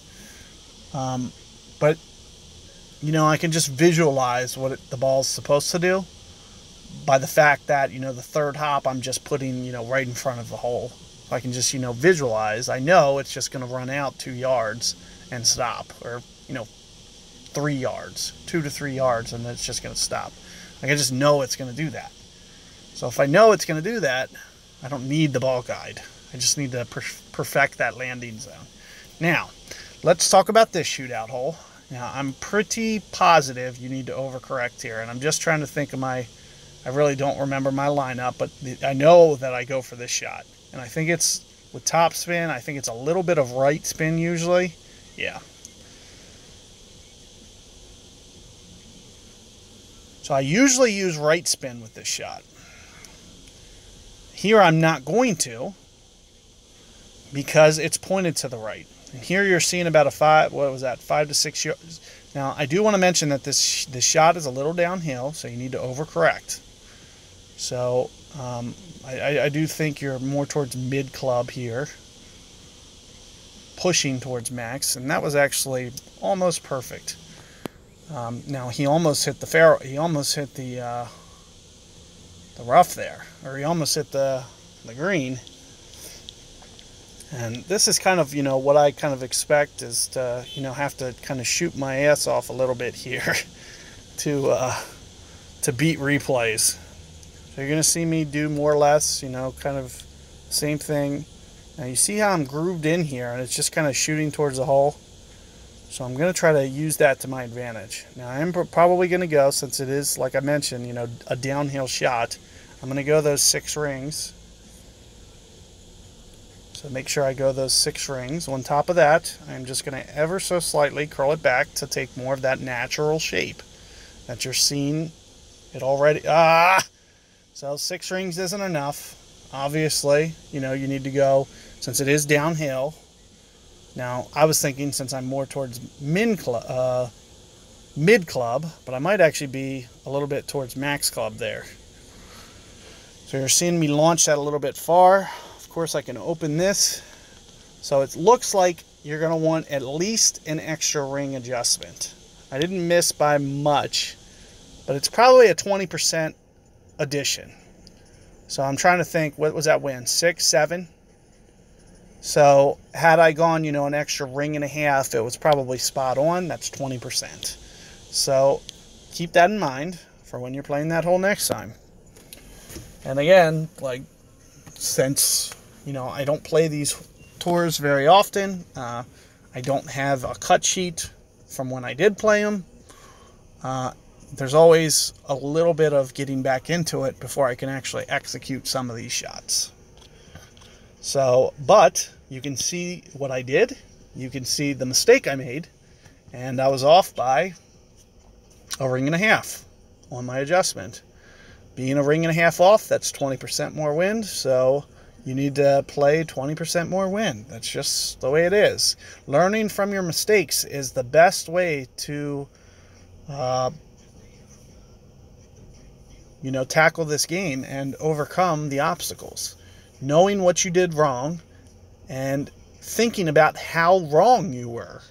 Um, but you know I can just visualize what it, the ball's supposed to do by the fact that you know the third hop I'm just putting you know right in front of the hole. I can just you know visualize. I know it's just going to run out two yards and stop, or you know three yards, two to three yards, and it's just going to stop. Like I just know it's going to do that. So if I know it's going to do that, I don't need the ball guide. I just need to per perfect that landing zone. Now, let's talk about this shootout hole. Now, I'm pretty positive you need to overcorrect here, and I'm just trying to think of my. I really don't remember my lineup, but I know that I go for this shot, and I think it's with top spin. I think it's a little bit of right spin usually. Yeah, So I usually use right spin with this shot. Here I'm not going to because it's pointed to the right. And here you're seeing about a five, what was that, five to six yards. Now I do want to mention that this, this shot is a little downhill, so you need to overcorrect. So um, I, I do think you're more towards mid club here, pushing towards max, and that was actually almost perfect. Um, now he almost hit the fair. He almost hit the uh, the rough there, or he almost hit the the green. And this is kind of you know what I kind of expect is to you know have to kind of shoot my ass off a little bit here to uh, to beat replays. So you're gonna see me do more or less you know kind of same thing. Now you see how I'm grooved in here, and it's just kind of shooting towards the hole. So I'm going to try to use that to my advantage. Now I am probably going to go, since it is, like I mentioned, you know, a downhill shot, I'm going to go those six rings. So make sure I go those six rings. On top of that, I'm just going to ever so slightly curl it back to take more of that natural shape that you're seeing it already. Ah! So six rings isn't enough. Obviously, you know, you need to go, since it is downhill, now, I was thinking since I'm more towards min club, uh, mid club, but I might actually be a little bit towards max club there. So you're seeing me launch that a little bit far. Of course, I can open this. So it looks like you're going to want at least an extra ring adjustment. I didn't miss by much, but it's probably a 20% addition. So I'm trying to think, what was that win? Six, seven? So had I gone, you know, an extra ring and a half, it was probably spot on. That's 20%. So keep that in mind for when you're playing that hole next time. And again, like, since, you know, I don't play these tours very often, uh, I don't have a cut sheet from when I did play them. Uh, there's always a little bit of getting back into it before I can actually execute some of these shots. So, but you can see what I did. You can see the mistake I made. And I was off by a ring and a half on my adjustment. Being a ring and a half off, that's 20% more wind. So you need to play 20% more wind. That's just the way it is. Learning from your mistakes is the best way to, uh, you know, tackle this game and overcome the obstacles knowing what you did wrong and thinking about how wrong you were.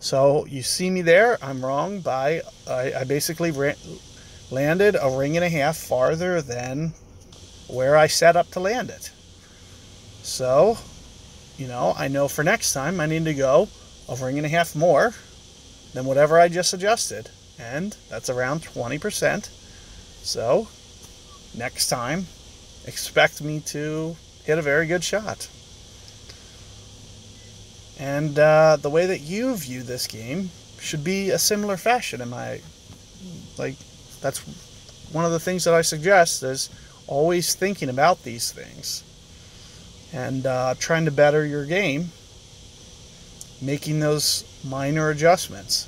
So you see me there, I'm wrong by, I, I basically landed a ring and a half farther than where I set up to land it. So, you know, I know for next time I need to go a ring and a half more than whatever I just adjusted. And that's around 20%. So, next time expect me to hit a very good shot. And uh, the way that you view this game should be a similar fashion. Am I like that's one of the things that I suggest is always thinking about these things and uh, trying to better your game, making those minor adjustments.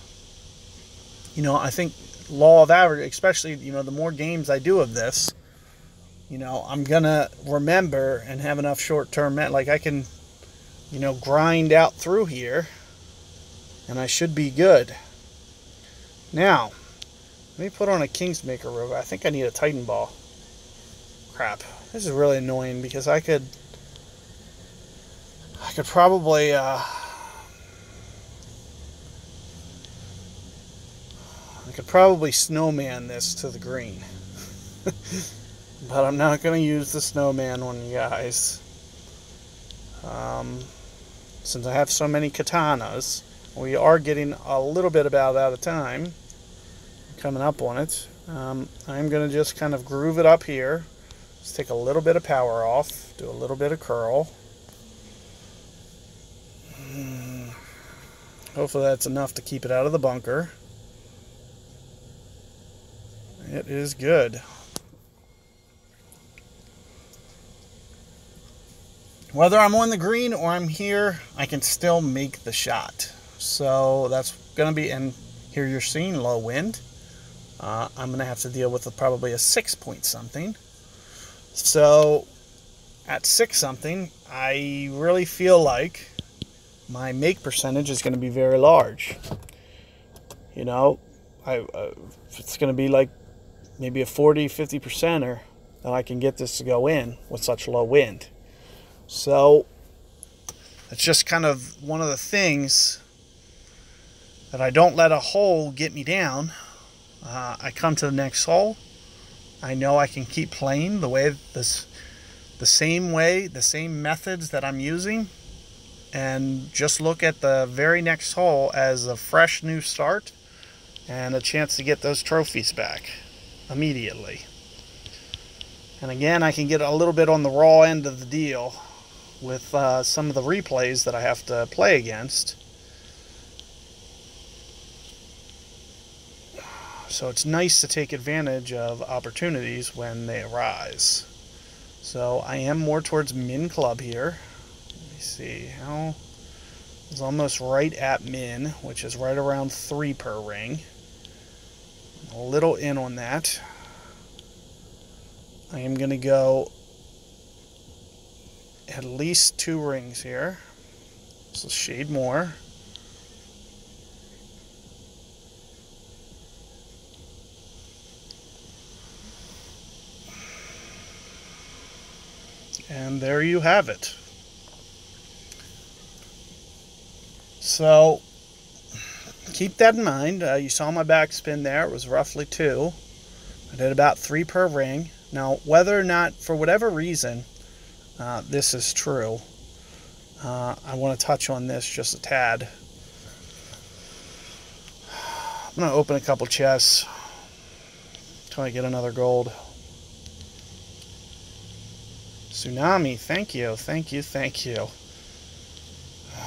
You know, I think law of average, especially you know the more games I do of this, you know, I'm gonna remember and have enough short-term like I can, you know, grind out through here, and I should be good. Now, Let me put on a Kingsmaker rover. I think I need a Titan ball. Crap. This is really annoying because I could... I could probably... Uh, could probably snowman this to the green. but I'm not going to use the snowman one, you guys. Um, since I have so many katanas, we are getting a little bit about out of time coming up on it. Um, I'm going to just kind of groove it up here. Let's take a little bit of power off, do a little bit of curl. Hmm. Hopefully that's enough to keep it out of the bunker. It is good. Whether I'm on the green or I'm here, I can still make the shot. So that's going to be, and here you're seeing low wind. Uh, I'm going to have to deal with a, probably a six point something. So at six something, I really feel like my make percentage is going to be very large. You know, I, uh, it's going to be like maybe a 40, 50 percenter that I can get this to go in with such low wind. So it's just kind of one of the things that I don't let a hole get me down. Uh, I come to the next hole. I know I can keep playing the way this, the same way, the same methods that I'm using, and just look at the very next hole as a fresh new start and a chance to get those trophies back immediately. And again, I can get a little bit on the raw end of the deal with uh, some of the replays that I have to play against. So it's nice to take advantage of opportunities when they arise. So I am more towards min club here. Let me see how it's almost right at min, which is right around three per ring. A little in on that. I am going to go at least two rings here. So shade more. And there you have it. So keep that in mind. Uh, you saw my backspin there. It was roughly two. I did about three per ring. Now, whether or not, for whatever reason, uh, this is true, uh, I want to touch on this just a tad. I'm going to open a couple chests until I get another gold. Tsunami, thank you, thank you, thank you.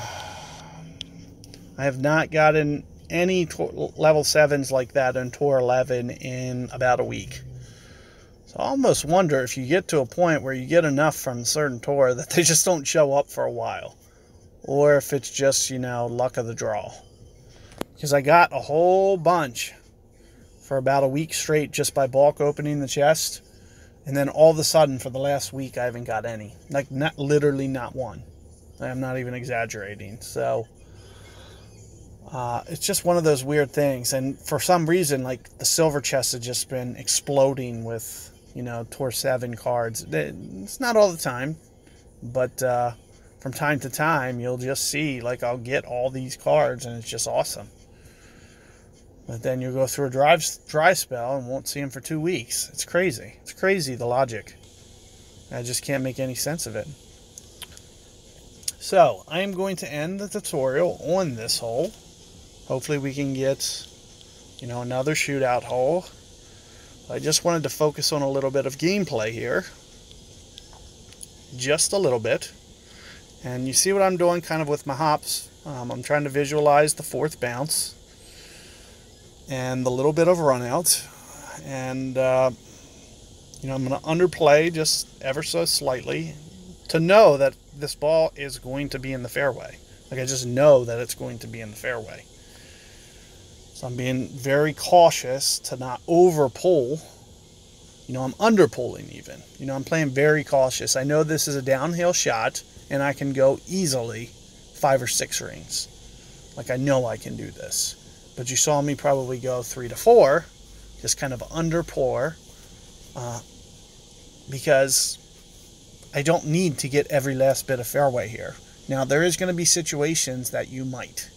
I have not gotten any level 7s like that in Tour 11 in about a week. So I almost wonder if you get to a point where you get enough from certain tour that they just don't show up for a while. Or if it's just, you know, luck of the draw. Because I got a whole bunch for about a week straight just by bulk opening the chest. And then all of a sudden, for the last week, I haven't got any. Like, not literally not one. I'm not even exaggerating. So, uh, it's just one of those weird things. And for some reason, like, the silver chest has just been exploding with, you know, Tour 7 cards. It's not all the time, but uh, from time to time, you'll just see, like, I'll get all these cards, and it's just awesome. But then you'll go through a dry, dry spell and won't see them for two weeks. It's crazy. It's crazy, the logic. I just can't make any sense of it. So, I am going to end the tutorial on this hole. Hopefully we can get, you know, another shootout hole. I just wanted to focus on a little bit of gameplay here. Just a little bit. And you see what I'm doing kind of with my hops. Um, I'm trying to visualize the fourth bounce and the little bit of run out. And, uh, you know, I'm going to underplay just ever so slightly to know that this ball is going to be in the fairway. Like, I just know that it's going to be in the fairway. So I'm being very cautious to not over pull. You know, I'm under pulling even. You know, I'm playing very cautious. I know this is a downhill shot and I can go easily five or six rings. Like, I know I can do this but you saw me probably go three to four just kind of under pour, uh, because I don't need to get every last bit of fairway here. Now, there is going to be situations that you might,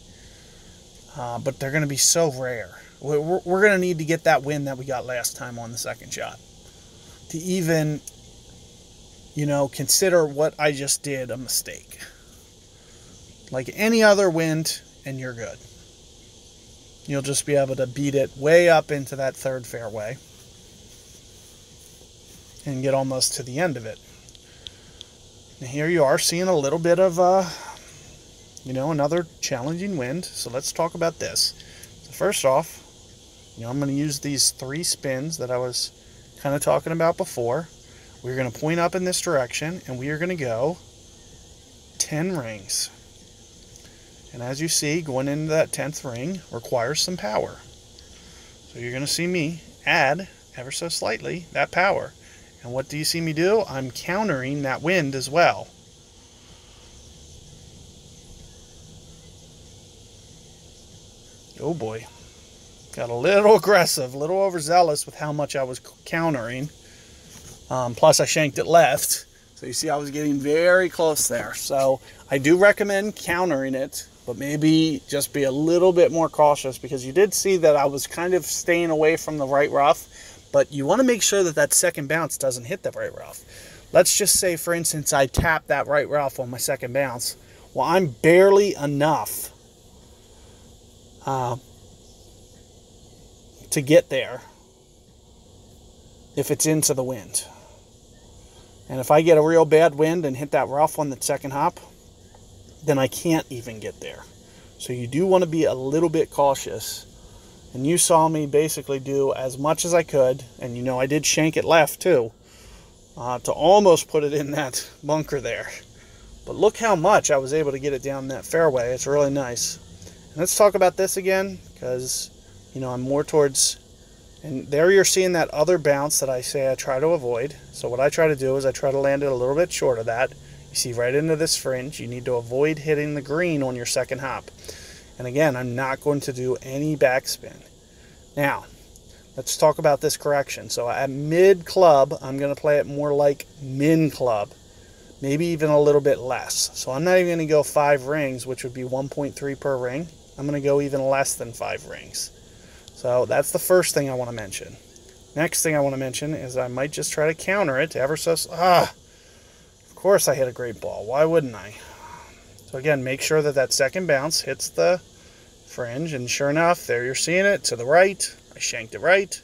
uh, but they're going to be so rare. We're, we're going to need to get that win that we got last time on the second shot to even, you know, consider what I just did a mistake. Like any other wind, and you're good. You'll just be able to beat it way up into that third fairway and get almost to the end of it. And here you are seeing a little bit of, uh, you know, another challenging wind. So let's talk about this. So first off, you know, I'm going to use these three spins that I was kind of talking about before. We're going to point up in this direction and we are going to go 10 rings. And as you see, going into that 10th ring requires some power. So you're going to see me add, ever so slightly, that power. And what do you see me do? I'm countering that wind as well. Oh boy. Got a little aggressive, a little overzealous with how much I was countering. Um, plus I shanked it left. So you see I was getting very close there. So I do recommend countering it but maybe just be a little bit more cautious because you did see that I was kind of staying away from the right rough, but you want to make sure that that second bounce doesn't hit the right rough. Let's just say, for instance, I tap that right rough on my second bounce. Well, I'm barely enough uh, to get there if it's into the wind. And if I get a real bad wind and hit that rough on the second hop, then I can't even get there. So you do want to be a little bit cautious. And you saw me basically do as much as I could, and you know I did shank it left too, uh, to almost put it in that bunker there. But look how much I was able to get it down that fairway. It's really nice. Let's talk about this again, because you know I'm more towards, and there you're seeing that other bounce that I say I try to avoid. So what I try to do is I try to land it a little bit short of that you see right into this fringe. You need to avoid hitting the green on your second hop. And again, I'm not going to do any backspin. Now, let's talk about this correction. So at mid club, I'm going to play it more like min club, maybe even a little bit less. So I'm not even going to go five rings, which would be 1.3 per ring. I'm going to go even less than five rings. So that's the first thing I want to mention. Next thing I want to mention is I might just try to counter it ever so... Ah, Of course I hit a great ball. Why wouldn't I? So again, make sure that that second bounce hits the fringe. And sure enough, there you're seeing it to the right. I shanked it right.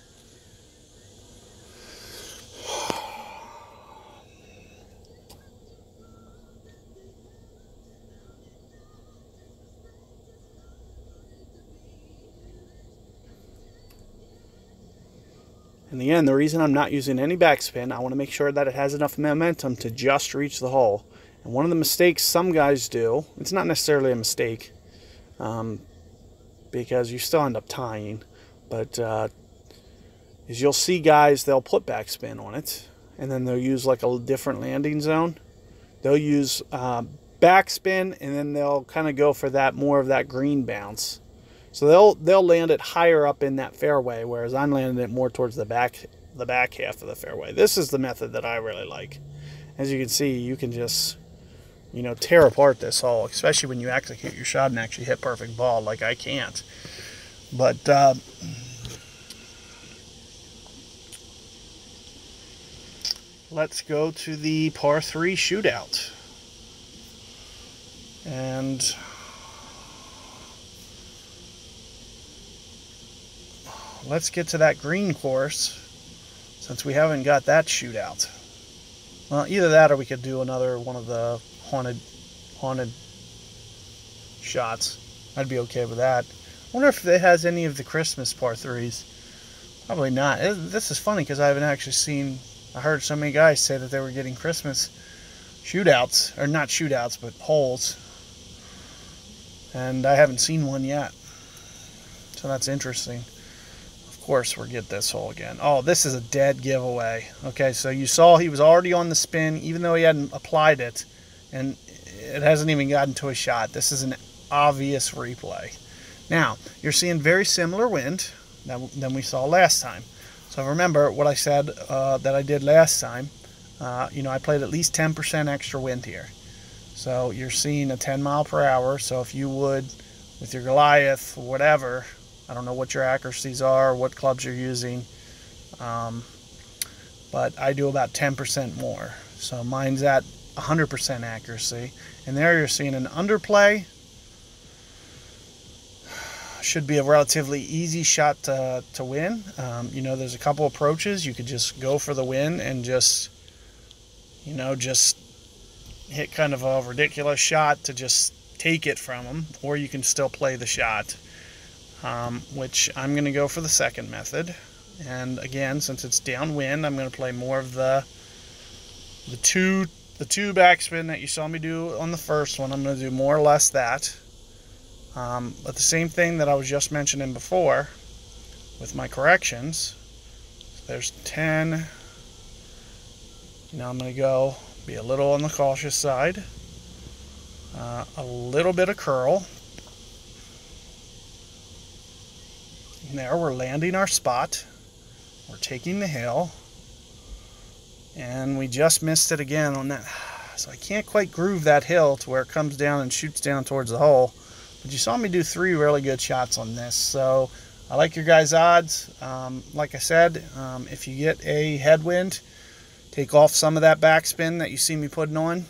The end, the reason I'm not using any backspin, I want to make sure that it has enough momentum to just reach the hole. And one of the mistakes some guys do, it's not necessarily a mistake, um, because you still end up tying, but uh, is you'll see guys, they'll put backspin on it, and then they'll use like a different landing zone. They'll use uh, backspin, and then they'll kind of go for that more of that green bounce so they'll they'll land it higher up in that fairway, whereas I'm landing it more towards the back the back half of the fairway. This is the method that I really like. As you can see, you can just you know tear apart this hole, especially when you execute your shot and actually hit perfect ball like I can't. But uh, let's go to the par three shootout. And let's get to that green course since we haven't got that shootout. Well, either that or we could do another one of the haunted haunted shots. I'd be okay with that. I wonder if it has any of the Christmas par threes. Probably not. This is funny because I haven't actually seen. I heard so many guys say that they were getting Christmas shootouts, or not shootouts, but holes, and I haven't seen one yet. So that's interesting course we get this hole again. Oh, this is a dead giveaway. Okay, so you saw he was already on the spin, even though he hadn't applied it, and it hasn't even gotten to a shot. This is an obvious replay. Now, you're seeing very similar wind. than, than we saw last time. So remember what I said uh, that I did last time. Uh, you know, I played at least 10% extra wind here. So you're seeing a 10 mile per hour. So if you would, with your Goliath, whatever, I don't know what your accuracies are, what clubs you're using, um, but I do about 10% more. So mine's at 100% accuracy. And there you're seeing an underplay. Should be a relatively easy shot to, to win. Um, you know, there's a couple approaches. You could just go for the win and just, you know, just hit kind of a ridiculous shot to just take it from them. Or you can still play the shot, um, which I'm going to go for the second method. And again, since it's downwind, I'm going to play more of the the two the two backspin that you saw me do on the first one. I'm going to do more or less that. Um, but the same thing that I was just mentioning before with my corrections. So there's 10. Now I'm going to go be a little on the cautious side. Uh, a little bit of curl. There we're landing our spot. We're taking the hill. And we just missed it again on that. So I can't quite groove that hill to where it comes down and shoots down towards the hole. But you saw me do three really good shots on this. So I like your guys' odds. Um, like I said, um, if you get a headwind, take off some of that backspin that you see me putting on.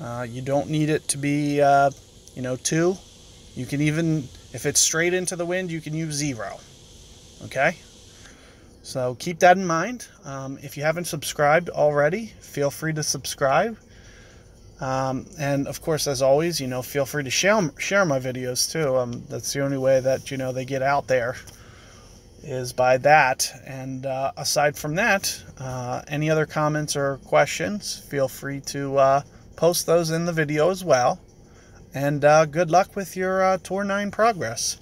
Uh, you don't need it to be, uh, you know, two. You can even, if it's straight into the wind, you can use zero. Okay? So keep that in mind. Um, if you haven't subscribed already, feel free to subscribe. Um, and of course, as always, you know, feel free to share share my videos too. Um, that's the only way that you know they get out there is by that. And uh, aside from that, uh, any other comments or questions, feel free to uh, post those in the video as well. And uh, good luck with your uh, Tour 9 progress.